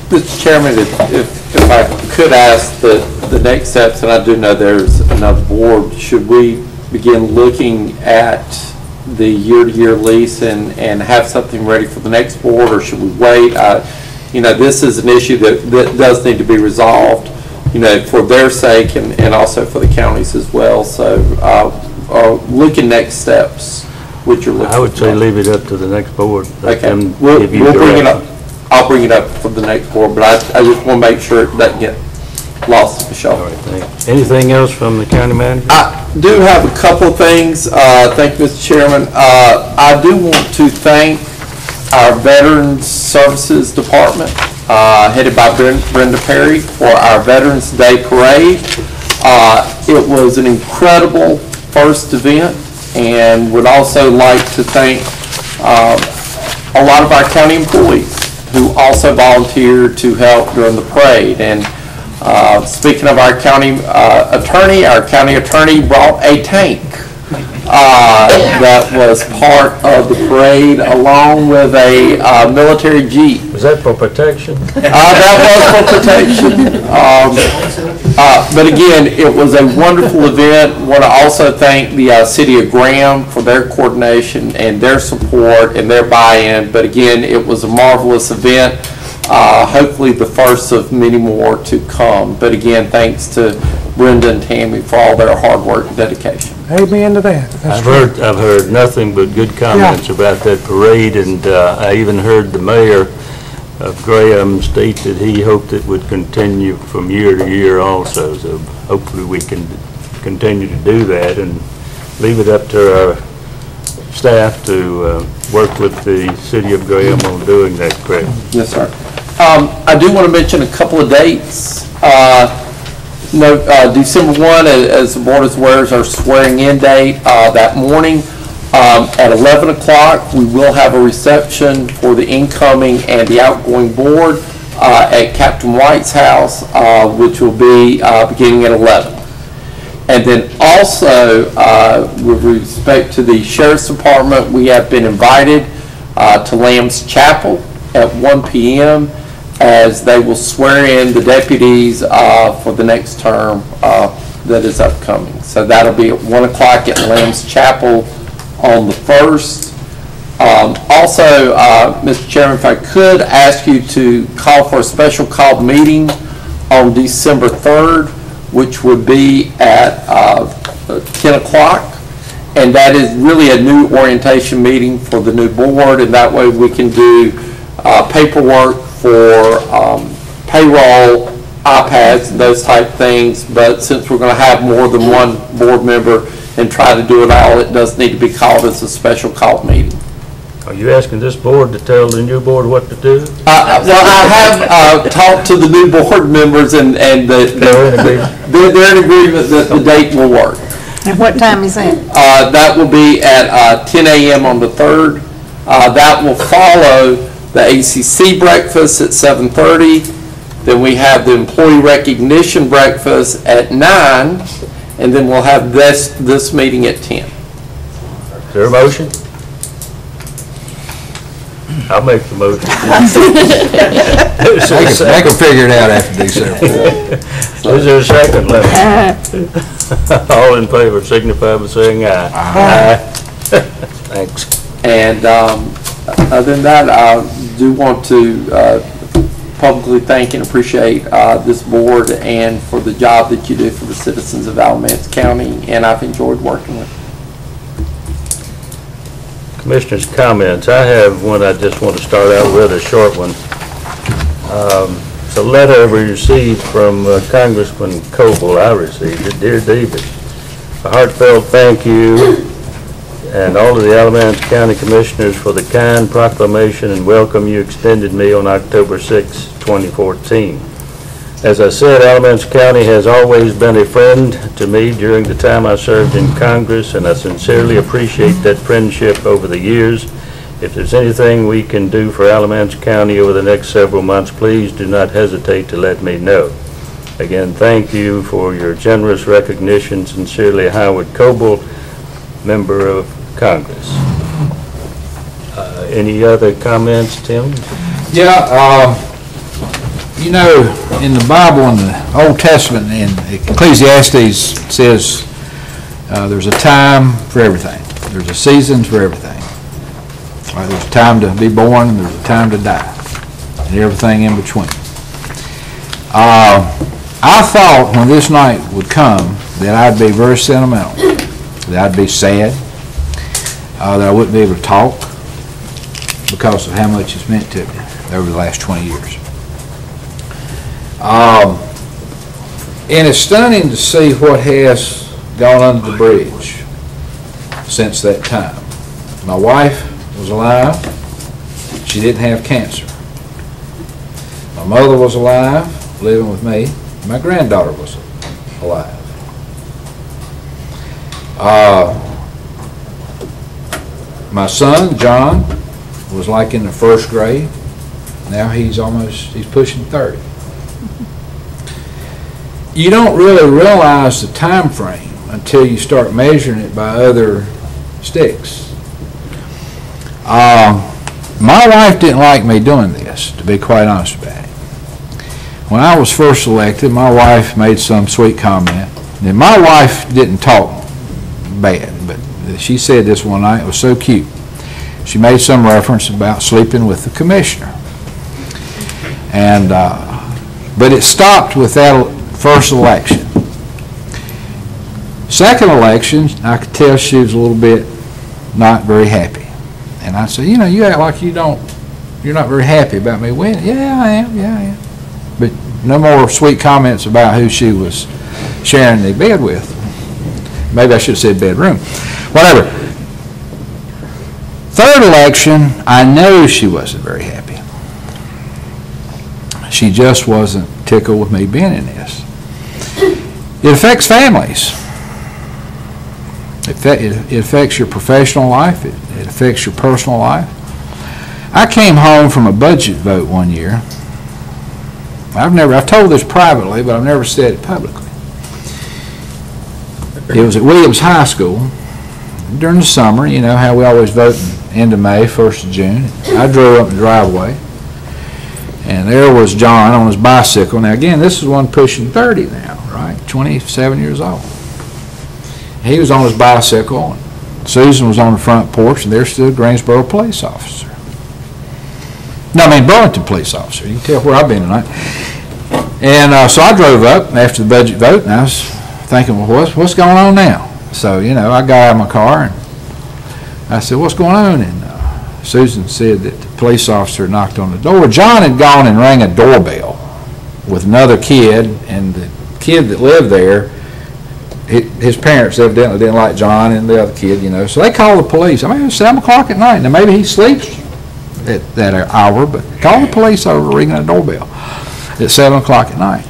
Mr. Chairman, if, if if I could ask the, the next steps, and I do know there's another board, should we begin looking at the year-to-year lease and, and have something ready for the next board, or should we wait? Uh, You know, this is an issue that, that does need to be resolved, you know, for their sake and, and also for the counties as well. So, uh, uh, looking next steps, what you're looking. I would say leave it up to the next board. Let Okay, them we'll, give you we'll bring it up, direction. I'll bring it up for the next board, but I, I just want to make sure it doesn't get lost the All shuffle. thank you. Anything else from the county manager? I do have a couple of things, uh, thank you, Mr. Chairman. Uh, I do want to thank our Veterans Services Department, uh, headed by Brenda Perry, for our Veterans Day Parade. Uh, It was an incredible first event, and would also like to thank um, a lot of our county employees who also volunteered to help during the parade. And uh, speaking of our county uh, attorney, our county attorney brought a tank uh, that was part of the parade along with a uh, military jeep. Was that for protection? Uh, That was for protection. Um, uh, But again, it was a wonderful event. Want to also thank the uh, city of Graham for their coordination and their support and their buy-in. But again, it was a marvelous event. Uh, Hopefully, the first of many more to come. But again, thanks to Brenda and Tammy for all their hard work and dedication. Amen to that. That's I've heard, I've heard nothing but good comments about that parade, and uh, I even heard the mayor of Graham state that he hoped it would continue from year to year also, so hopefully we can continue to do that and leave it up to our staff to uh, work with the city of Graham on doing that, correct? Yes, sir. Um, I do want to mention a couple of dates. Uh, No, uh, December 1, a- as the board is aware, is our swearing-in date uh, that morning. Um, At 11 o'clock, we will have a reception for the incoming and the outgoing board uh, at Captain White's house, uh, which will be uh, beginning at 11. And then also, uh, with respect to the sheriff's department, we have been invited uh, to Lamb's Chapel at 1 PM as they will swear in the deputies uh, for the next term uh, that is upcoming. So that'll be at 1 o'clock at Lamb's Chapel on the 1st. Um, Also, uh, Mr. Chairman, if I could ask you to call for a special called meeting on December 3rd, which would be at uh, 10 o'clock. And that is really a new orientation meeting for the new board, and that way we can do uh, paperwork for um, payroll, iPads, and those type things. But since we're going to have more than one board member and try to do it all, it does need to be called as a special call meeting. Are you asking this board to tell the new board what to do? Uh, Well, I have uh, talked to the new board members, and and the- They're in agreement? they're they're in agreement that the date will work. And what time is that? Uh, That will be at uh, 10 a.m. on the 3rd. Uh, That will follow the ACC breakfast at 7:30. Then we have the employee recognition breakfast at 9, and then we'll have this, this meeting at 10. Is there a motion? I'll make the motion. Is there a They second? can figure it out after December. Is there a second, Lynn? All in favor signify by saying aye. Aye. Thanks. And um, other than that, I do want to uh, publicly thank and appreciate uh, this board and for the job that you do for the citizens of Alamance County, and I've enjoyed working with you. Commissioners' comments. I have one I just want to start out with, a short one. Um, It's a letter we received from uh, Congressman Coble, I received it. Dear David, a heartfelt thank you and all of the Alamance County Commissioners for the kind proclamation and welcome you extended me on October 6, 2014. As I said, Alamance County has always been a friend to me during the time I served in Congress, and I sincerely appreciate that friendship over the years. If there's anything we can do for Alamance County over the next several months, please do not hesitate to let me know. Again, thank you for your generous recognition. Sincerely, Howard Coble, Member of Congress. Uh, Any other comments, Tim? Yeah, uh, you know, in the Bible, in the Old Testament, in Ecclesiastes says, uh, there's a time for everything. There's a season for everything. Right, There's a time to be born, and there's a time to die, and everything in between. Uh, I thought when this night would come, that I'd be very sentimental, that I'd be sad, uh, that I wouldn't be able to talk because of how much it's meant to me over the last 20 years. Um, And it's stunning to see what has gone under the bridge since that time. My wife was alive. She didn't have cancer. My mother was alive, living with me. My granddaughter was alive. Uh, My son, John, was like in the first grade. Now he's almost, he's pushing 30. You don't really realize the time frame until you start measuring it by other sticks. Uh, My wife didn't like me doing this, to be quite honest about it. When I was first elected, my wife made some sweet comment. And my wife didn't talk bad, she said this one night, it was so cute. She made some reference about sleeping with the commissioner. And, uh, but it stopped with that first election. Second election, I could tell she was a little bit not very happy. And I said, you know, you act like you don't, you're not very happy about me winning. Yeah, I am, yeah, I am. But no more sweet comments about who she was sharing the bed with. Maybe I should have said bedroom. Whatever. Third election, I know she wasn't very happy. She just wasn't tickled with me being in this. It affects families. It affects your professional life, it it affects your personal life. I came home from a budget vote one year. I've never, I've told this privately, but I've never said it publicly. It was at Williams High School during the summer, you know how we always vote end of May, first of June. I drove up the driveway, and there was John on his bicycle. Now, again, this is one pushing 30 now, right? 27 years old. He was on his bicycle, and Susan was on the front porch, and there stood Greensboro police officer. No, I mean Burlington police officer. You can tell where I've been tonight. And uh, so I drove up after the budget vote, and I was thinking, well, what's, what's going on now? So, you know, I got out of my car, and I said, what's going on? And uh, Susan said that the police officer knocked on the door. John had gone and rang a doorbell with another kid, and the kid that lived there, hi- his parents evidently didn't like John and the other kid, you know, so they called the police. I mean, it was seven o'clock at night. Now, maybe he sleeps at that hour, but call the police over ringing a doorbell at seven o'clock at night.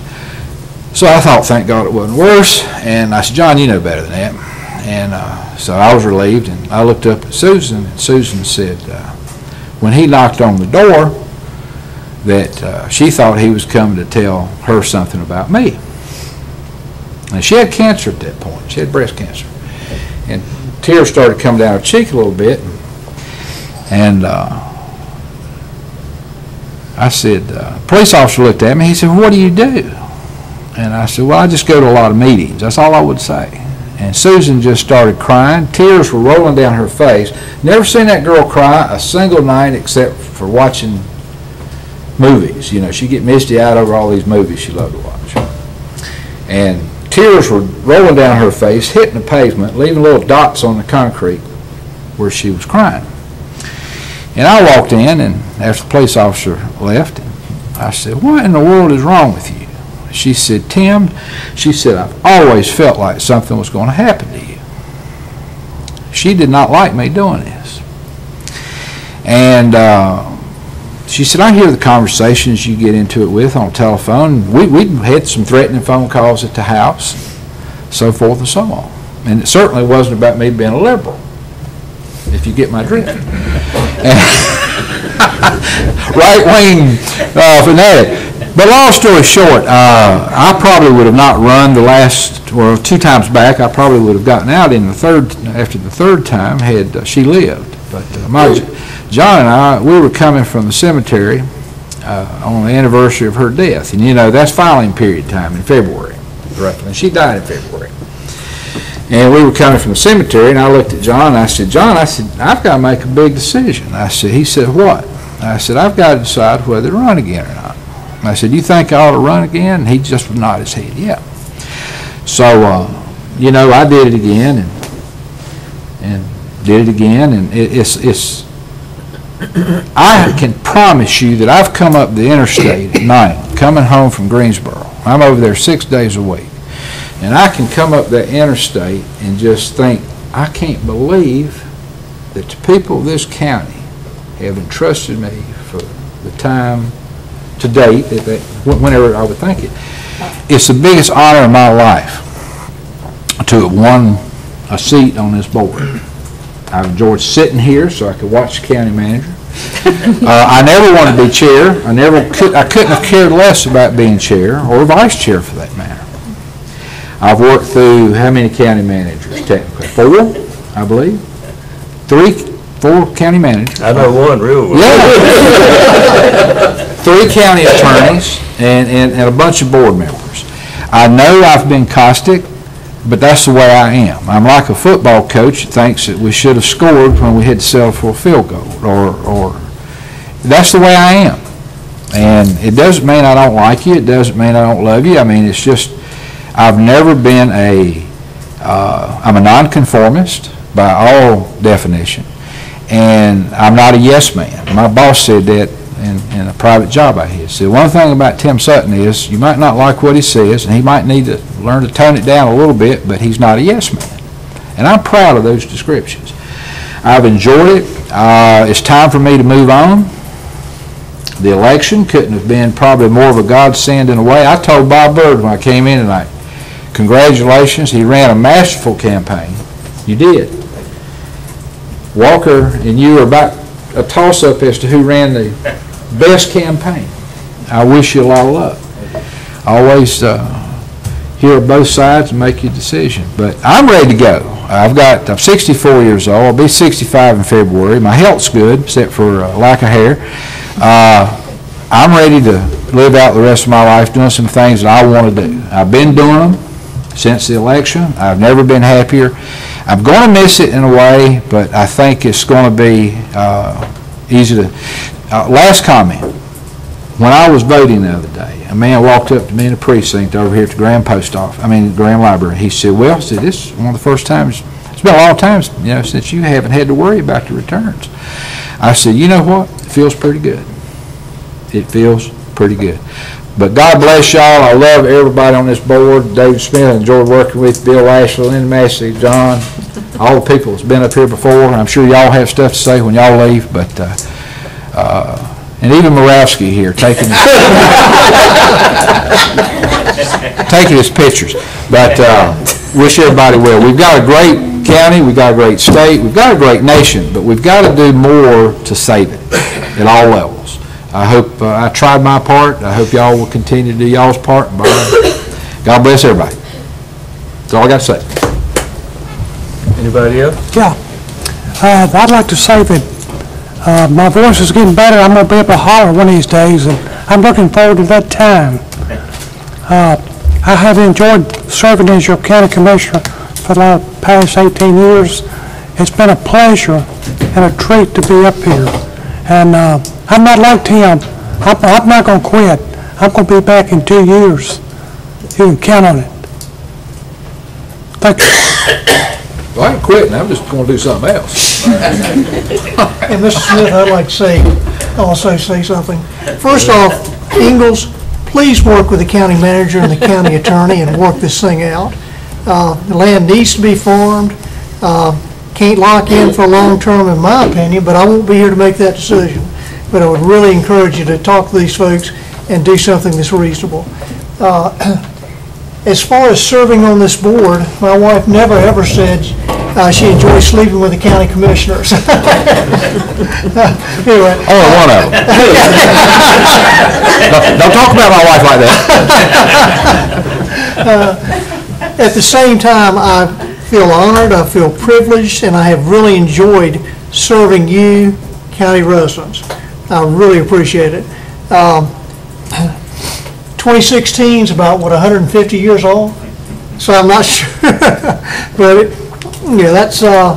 So I thought, thank God it wasn't worse, and I said, John, you know better than that. And uh, so I was relieved, and I looked up at Susan, and Susan said, uh, when he knocked on the door, that uh, she thought he was coming to tell her something about me. And she had cancer at that point. She had breast cancer. And tears started coming down her cheek a little bit. And uh, I said, uh, police officer looked at me. He said, what do you do? And I said, well, I just go to a lot of meetings. That's all I would say. And Susan just started crying. Tears were rolling down her face. Never seen that girl cry a single night except for watching movies. You know, she'd get misty-eyed over all these movies she loved to watch. And tears were rolling down her face, hitting the pavement, leaving little dots on the concrete where she was crying. And I walked in, and after the police officer left, I said, what in the world is wrong with you? She said, Tim, she said, I've always felt like something was going to happen to you. She did not like me doing this. And uh, she said, I hear the conversations you get into it with on telephone. We, we had some threatening phone calls at the house, so forth and so on. And it certainly wasn't about me being a liberal, if you get my drift. Right-wing uh, fanatic. But long story short, uh, I probably would have not run the last, well, two times back, I probably would have gotten out in the third, after the third time, had uh, she lived. But uh, my, John and I, we were coming from the cemetery uh, on the anniversary of her death. And you know, that's filing period time in February, roughly. And she died in February. And we were coming from the cemetery, and I looked at John, and I said, John, I said, I've got to make a big decision. I said, he said, what? I said, I've got to decide whether to run again or not. I said, you think I ought to run again? And he just would nod his head, yeah. So, uh, you know, I did it again, and, and did it again, and it, it's, it's, I can promise you that I've come up the interstate at night, coming home from Greensboro. I'm over there six days a week. And I can come up that interstate and just think, I can't believe that the people of this county have entrusted me for the time to date, whenever I would think it. It's the biggest honor of my life to have won a seat on this board. I've enjoyed sitting here so I could watch the county manager. Uh, I never wanted to be chair. I never could, I couldn't have cared less about being chair, or vice chair for that matter. I've worked through, how many county managers technically? Four, I believe? Three, four county managers. I know one real well. Yeah. Three county attorneys and, and, and a bunch of board members. I know I've been caustic, but that's the way I am. I'm like a football coach that thinks that we should have scored when we had to settle for a field goal, or, or, that's the way I am. And it doesn't mean I don't like you, it doesn't mean I don't love you, I mean, it's just, I've never been a, uh, I'm a nonconformist by all definition, and I'm not a yes man. My boss said that in, in a private job I had. Said, one thing about Tim Sutton is, you might not like what he says, and he might need to learn to tone it down a little bit, but he's not a yes man. And I'm proud of those descriptions. I've enjoyed it. Uh, it's time for me to move on. The election couldn't have been probably more of a godsend in a way. I told Bob Byrd when I came in tonight, congratulations, he ran a masterful campaign. You did. Walker and you are about a toss-up as to who ran the best campaign. I wish you a lot of luck. Always uh, hear both sides and make your decision. But I'm ready to go. I've got, I'm 64 years old. I'll be 65 in February. My health's good, except for uh, lack of hair. Uh, I'm ready to live out the rest of my life doing some things that I want to do. I've been doing them since the election. I've never been happier. I'm going to miss it in a way, but I think it's going to be uh, easy to, uh, last comment. When I was voting the other day, a man walked up to me in a precinct over here at the Graham Post Office, I mean, Graham Library. He said, well, said, this is one of the first times, it's been a long time, you know, since you haven't had to worry about the returns. I said, you know what? It feels pretty good. It feels pretty good. But God bless y'all. I love everybody on this board. David Smith, enjoyed working with Bill Lashley, Lynn Massey, John, all the people that's been up here before. I'm sure y'all have stuff to say when y'all leave, but, uh, uh, and even Moravsky here taking, taking his pictures. But, uh, wish everybody well. We've got a great county, we've got a great state, we've got a great nation, but we've got to do more to save it at all levels. I hope, uh, I tried my part, I hope y'all will continue to do y'all's part. God bless everybody. That's all I got to say. Anybody else? Yeah. Uh, I'd like to say that uh, my voice is getting better. I'm going to be able to holler one of these days, and I'm looking forward to that time. Uh, I have enjoyed serving as your county commissioner for the past 18 years. It's been a pleasure and a treat to be up here. And uh, I'm not like Tim. I'm I'm not going to quit. I'm going to be back in two years. You can count on it. Thank you. Well, I ain't quitting, I'm just going to do something else. And Mr. Smith, I'd like to say, also say something. First off, Ingolds, please work with the county manager and the county attorney and work this thing out. Uh, The land needs to be farmed. Uh, can't lock in for long-term, in my opinion, but I won't be here to make that decision. But I would really encourage you to talk to these folks and do something that's reasonable. Uh, As far as serving on this board, my wife never, ever said uh, she enjoys sleeping with the county commissioners. Anyway, Only one of them. Don't- Don't talk about my wife like that. At the same time, I feel honored, I feel privileged, and I have really enjoyed serving you, county residents. I really appreciate it. Um, 2016 is about, what, 150 years old? So I'm not sure, but, it- yeah, that's uh,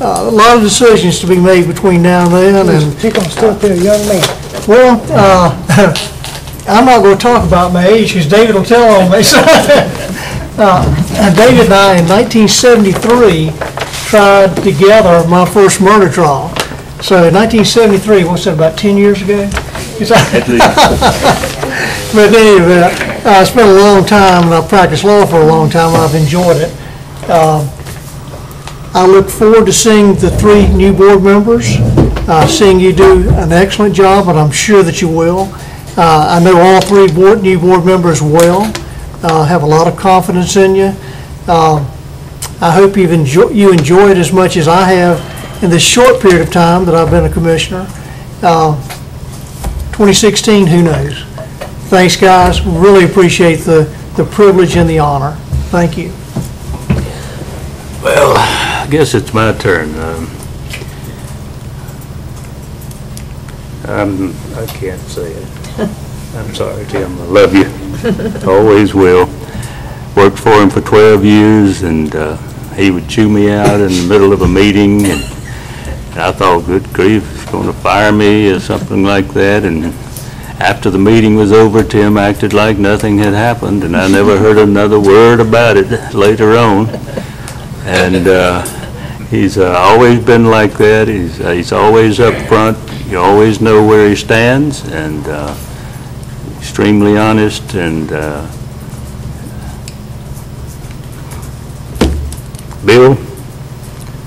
a lot of decisions to be made between now and then, and You're gonna still a young man. well, uh, I'm not going to talk about my age, because David will tell on me. So, uh, David and I, in 1973, tried together my first murder trial. So in 1973, what's that, about 10 years ago? But in any event, uh, it's a long time, and I've practiced law for a long time, and I've enjoyed it. Uh, I look forward to seeing the three new board members, uh, seeing you do an excellent job, and I'm sure that you will. Uh, I know all three board, new board members well, uh, have a lot of confidence in you. Uh, I hope you've enjoyed, you enjoyed as much as I have in this short period of time that I've been a commissioner. Uh, 2016, who knows? Thanks, guys, really appreciate the, the privilege and the honor. Thank you. Well, I guess it's my turn. Um, I'm, I can't say it. I'm sorry, Tim, I love you. Always will. Worked for him for 12 years, and uh, he would chew me out in the middle of a meeting, and and I thought, good grief, he's going to fire me or something like that, and after the meeting was over, Tim acted like nothing had happened, and I never heard another word about it later on. And uh, he's uh, always been like that. He's, uh, he's always up front. You always know where he stands, and uh, extremely honest, and uh, Bill,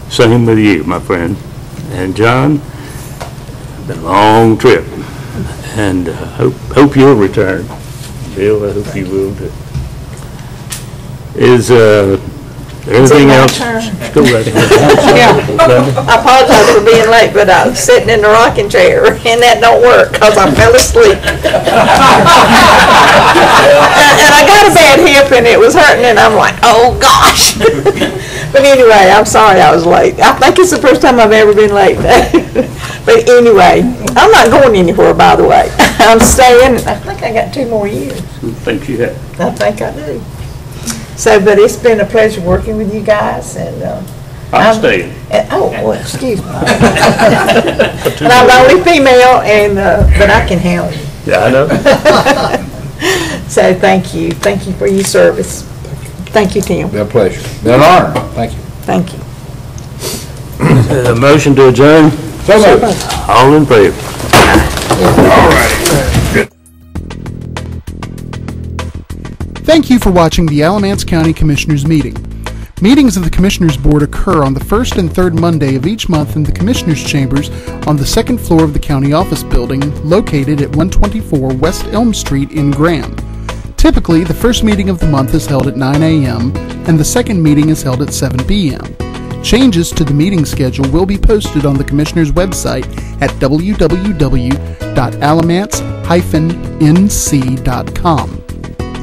same with you, my friend. And John, been a long trip, and uh, hope, hope you'll return. Bill, I hope you will too. Is, uh, there anything else? Go right ahead. I apologize for being late, but I was sitting in the rocking chair, and that don't work, because I fell asleep. And and I got a bad hip, and it was hurting, and I'm like, oh, gosh. But anyway, I'm sorry I was late. I think it's the first time I've ever been late. But anyway, I'm not going anywhere, by the way. I'm staying, I think I got two more years. Think you have? I think I do. So, but it's been a pleasure working with you guys, and, uh, I'm I'm- staying. and- oh, well, excuse me. And I'm the only female, and, uh, but I can handle you. Yeah, I know. So, thank you, thank you for your service. Thank you, Tim, Been a pleasure. Been an honor. Thank you. thank you. Uh, Motion to adjourn? So moved. All in favor? Thank you for watching the Alamance County Commissioners meeting. Meetings of the Commissioners Board occur on the first and third Monday of each month in the Commissioners Chambers on the second floor of the County Office Building located at 124 West Elm Street in Graham. Typically, the first meeting of the month is held at 9 a.m. and the second meeting is held at 7 p.m. Changes to the meeting schedule will be posted on the Commissioners' website at www.alamance-nc.com.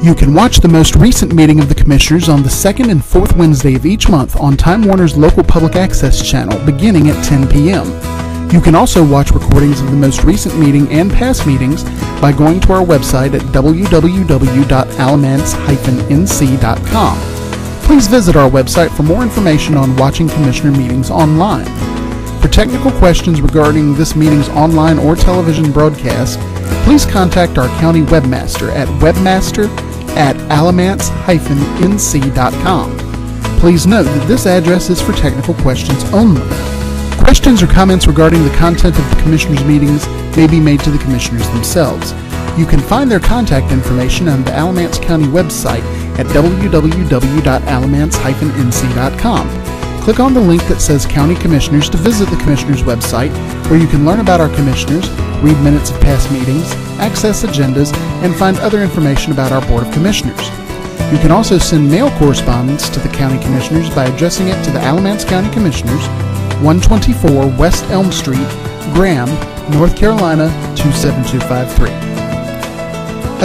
You can watch the most recent meeting of the Commissioners on the second and fourth Wednesday of each month on Time Warner's local public access channel beginning at 10 p.m. You can also watch recordings of the most recent meeting and past meetings by going to our website at www.alamance-nc.com. Please visit our website for more information on watching Commissioner meetings online. For technical questions regarding this meeting's online or television broadcast, please contact our county webmaster at webmaster@alamance-nc.com. Please note that this address is for technical questions only. Questions or comments regarding the content of the commissioners' meetings may be made to the commissioners themselves. You can find their contact information on the Alamance County website at www.alamance-nc.com. click on the link that says County Commissioners to visit the Commissioners website, where you can learn about our Commissioners, read minutes of past meetings, access agendas, and find other information about our Board of Commissioners. You can also send mail correspondence to the County Commissioners by addressing it to the Alamance County Commissioners, 124 West Elm Street, Graham, North Carolina 27253.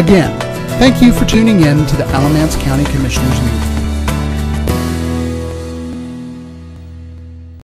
Again, thank you for tuning in to the Alamance County Commissioners meeting.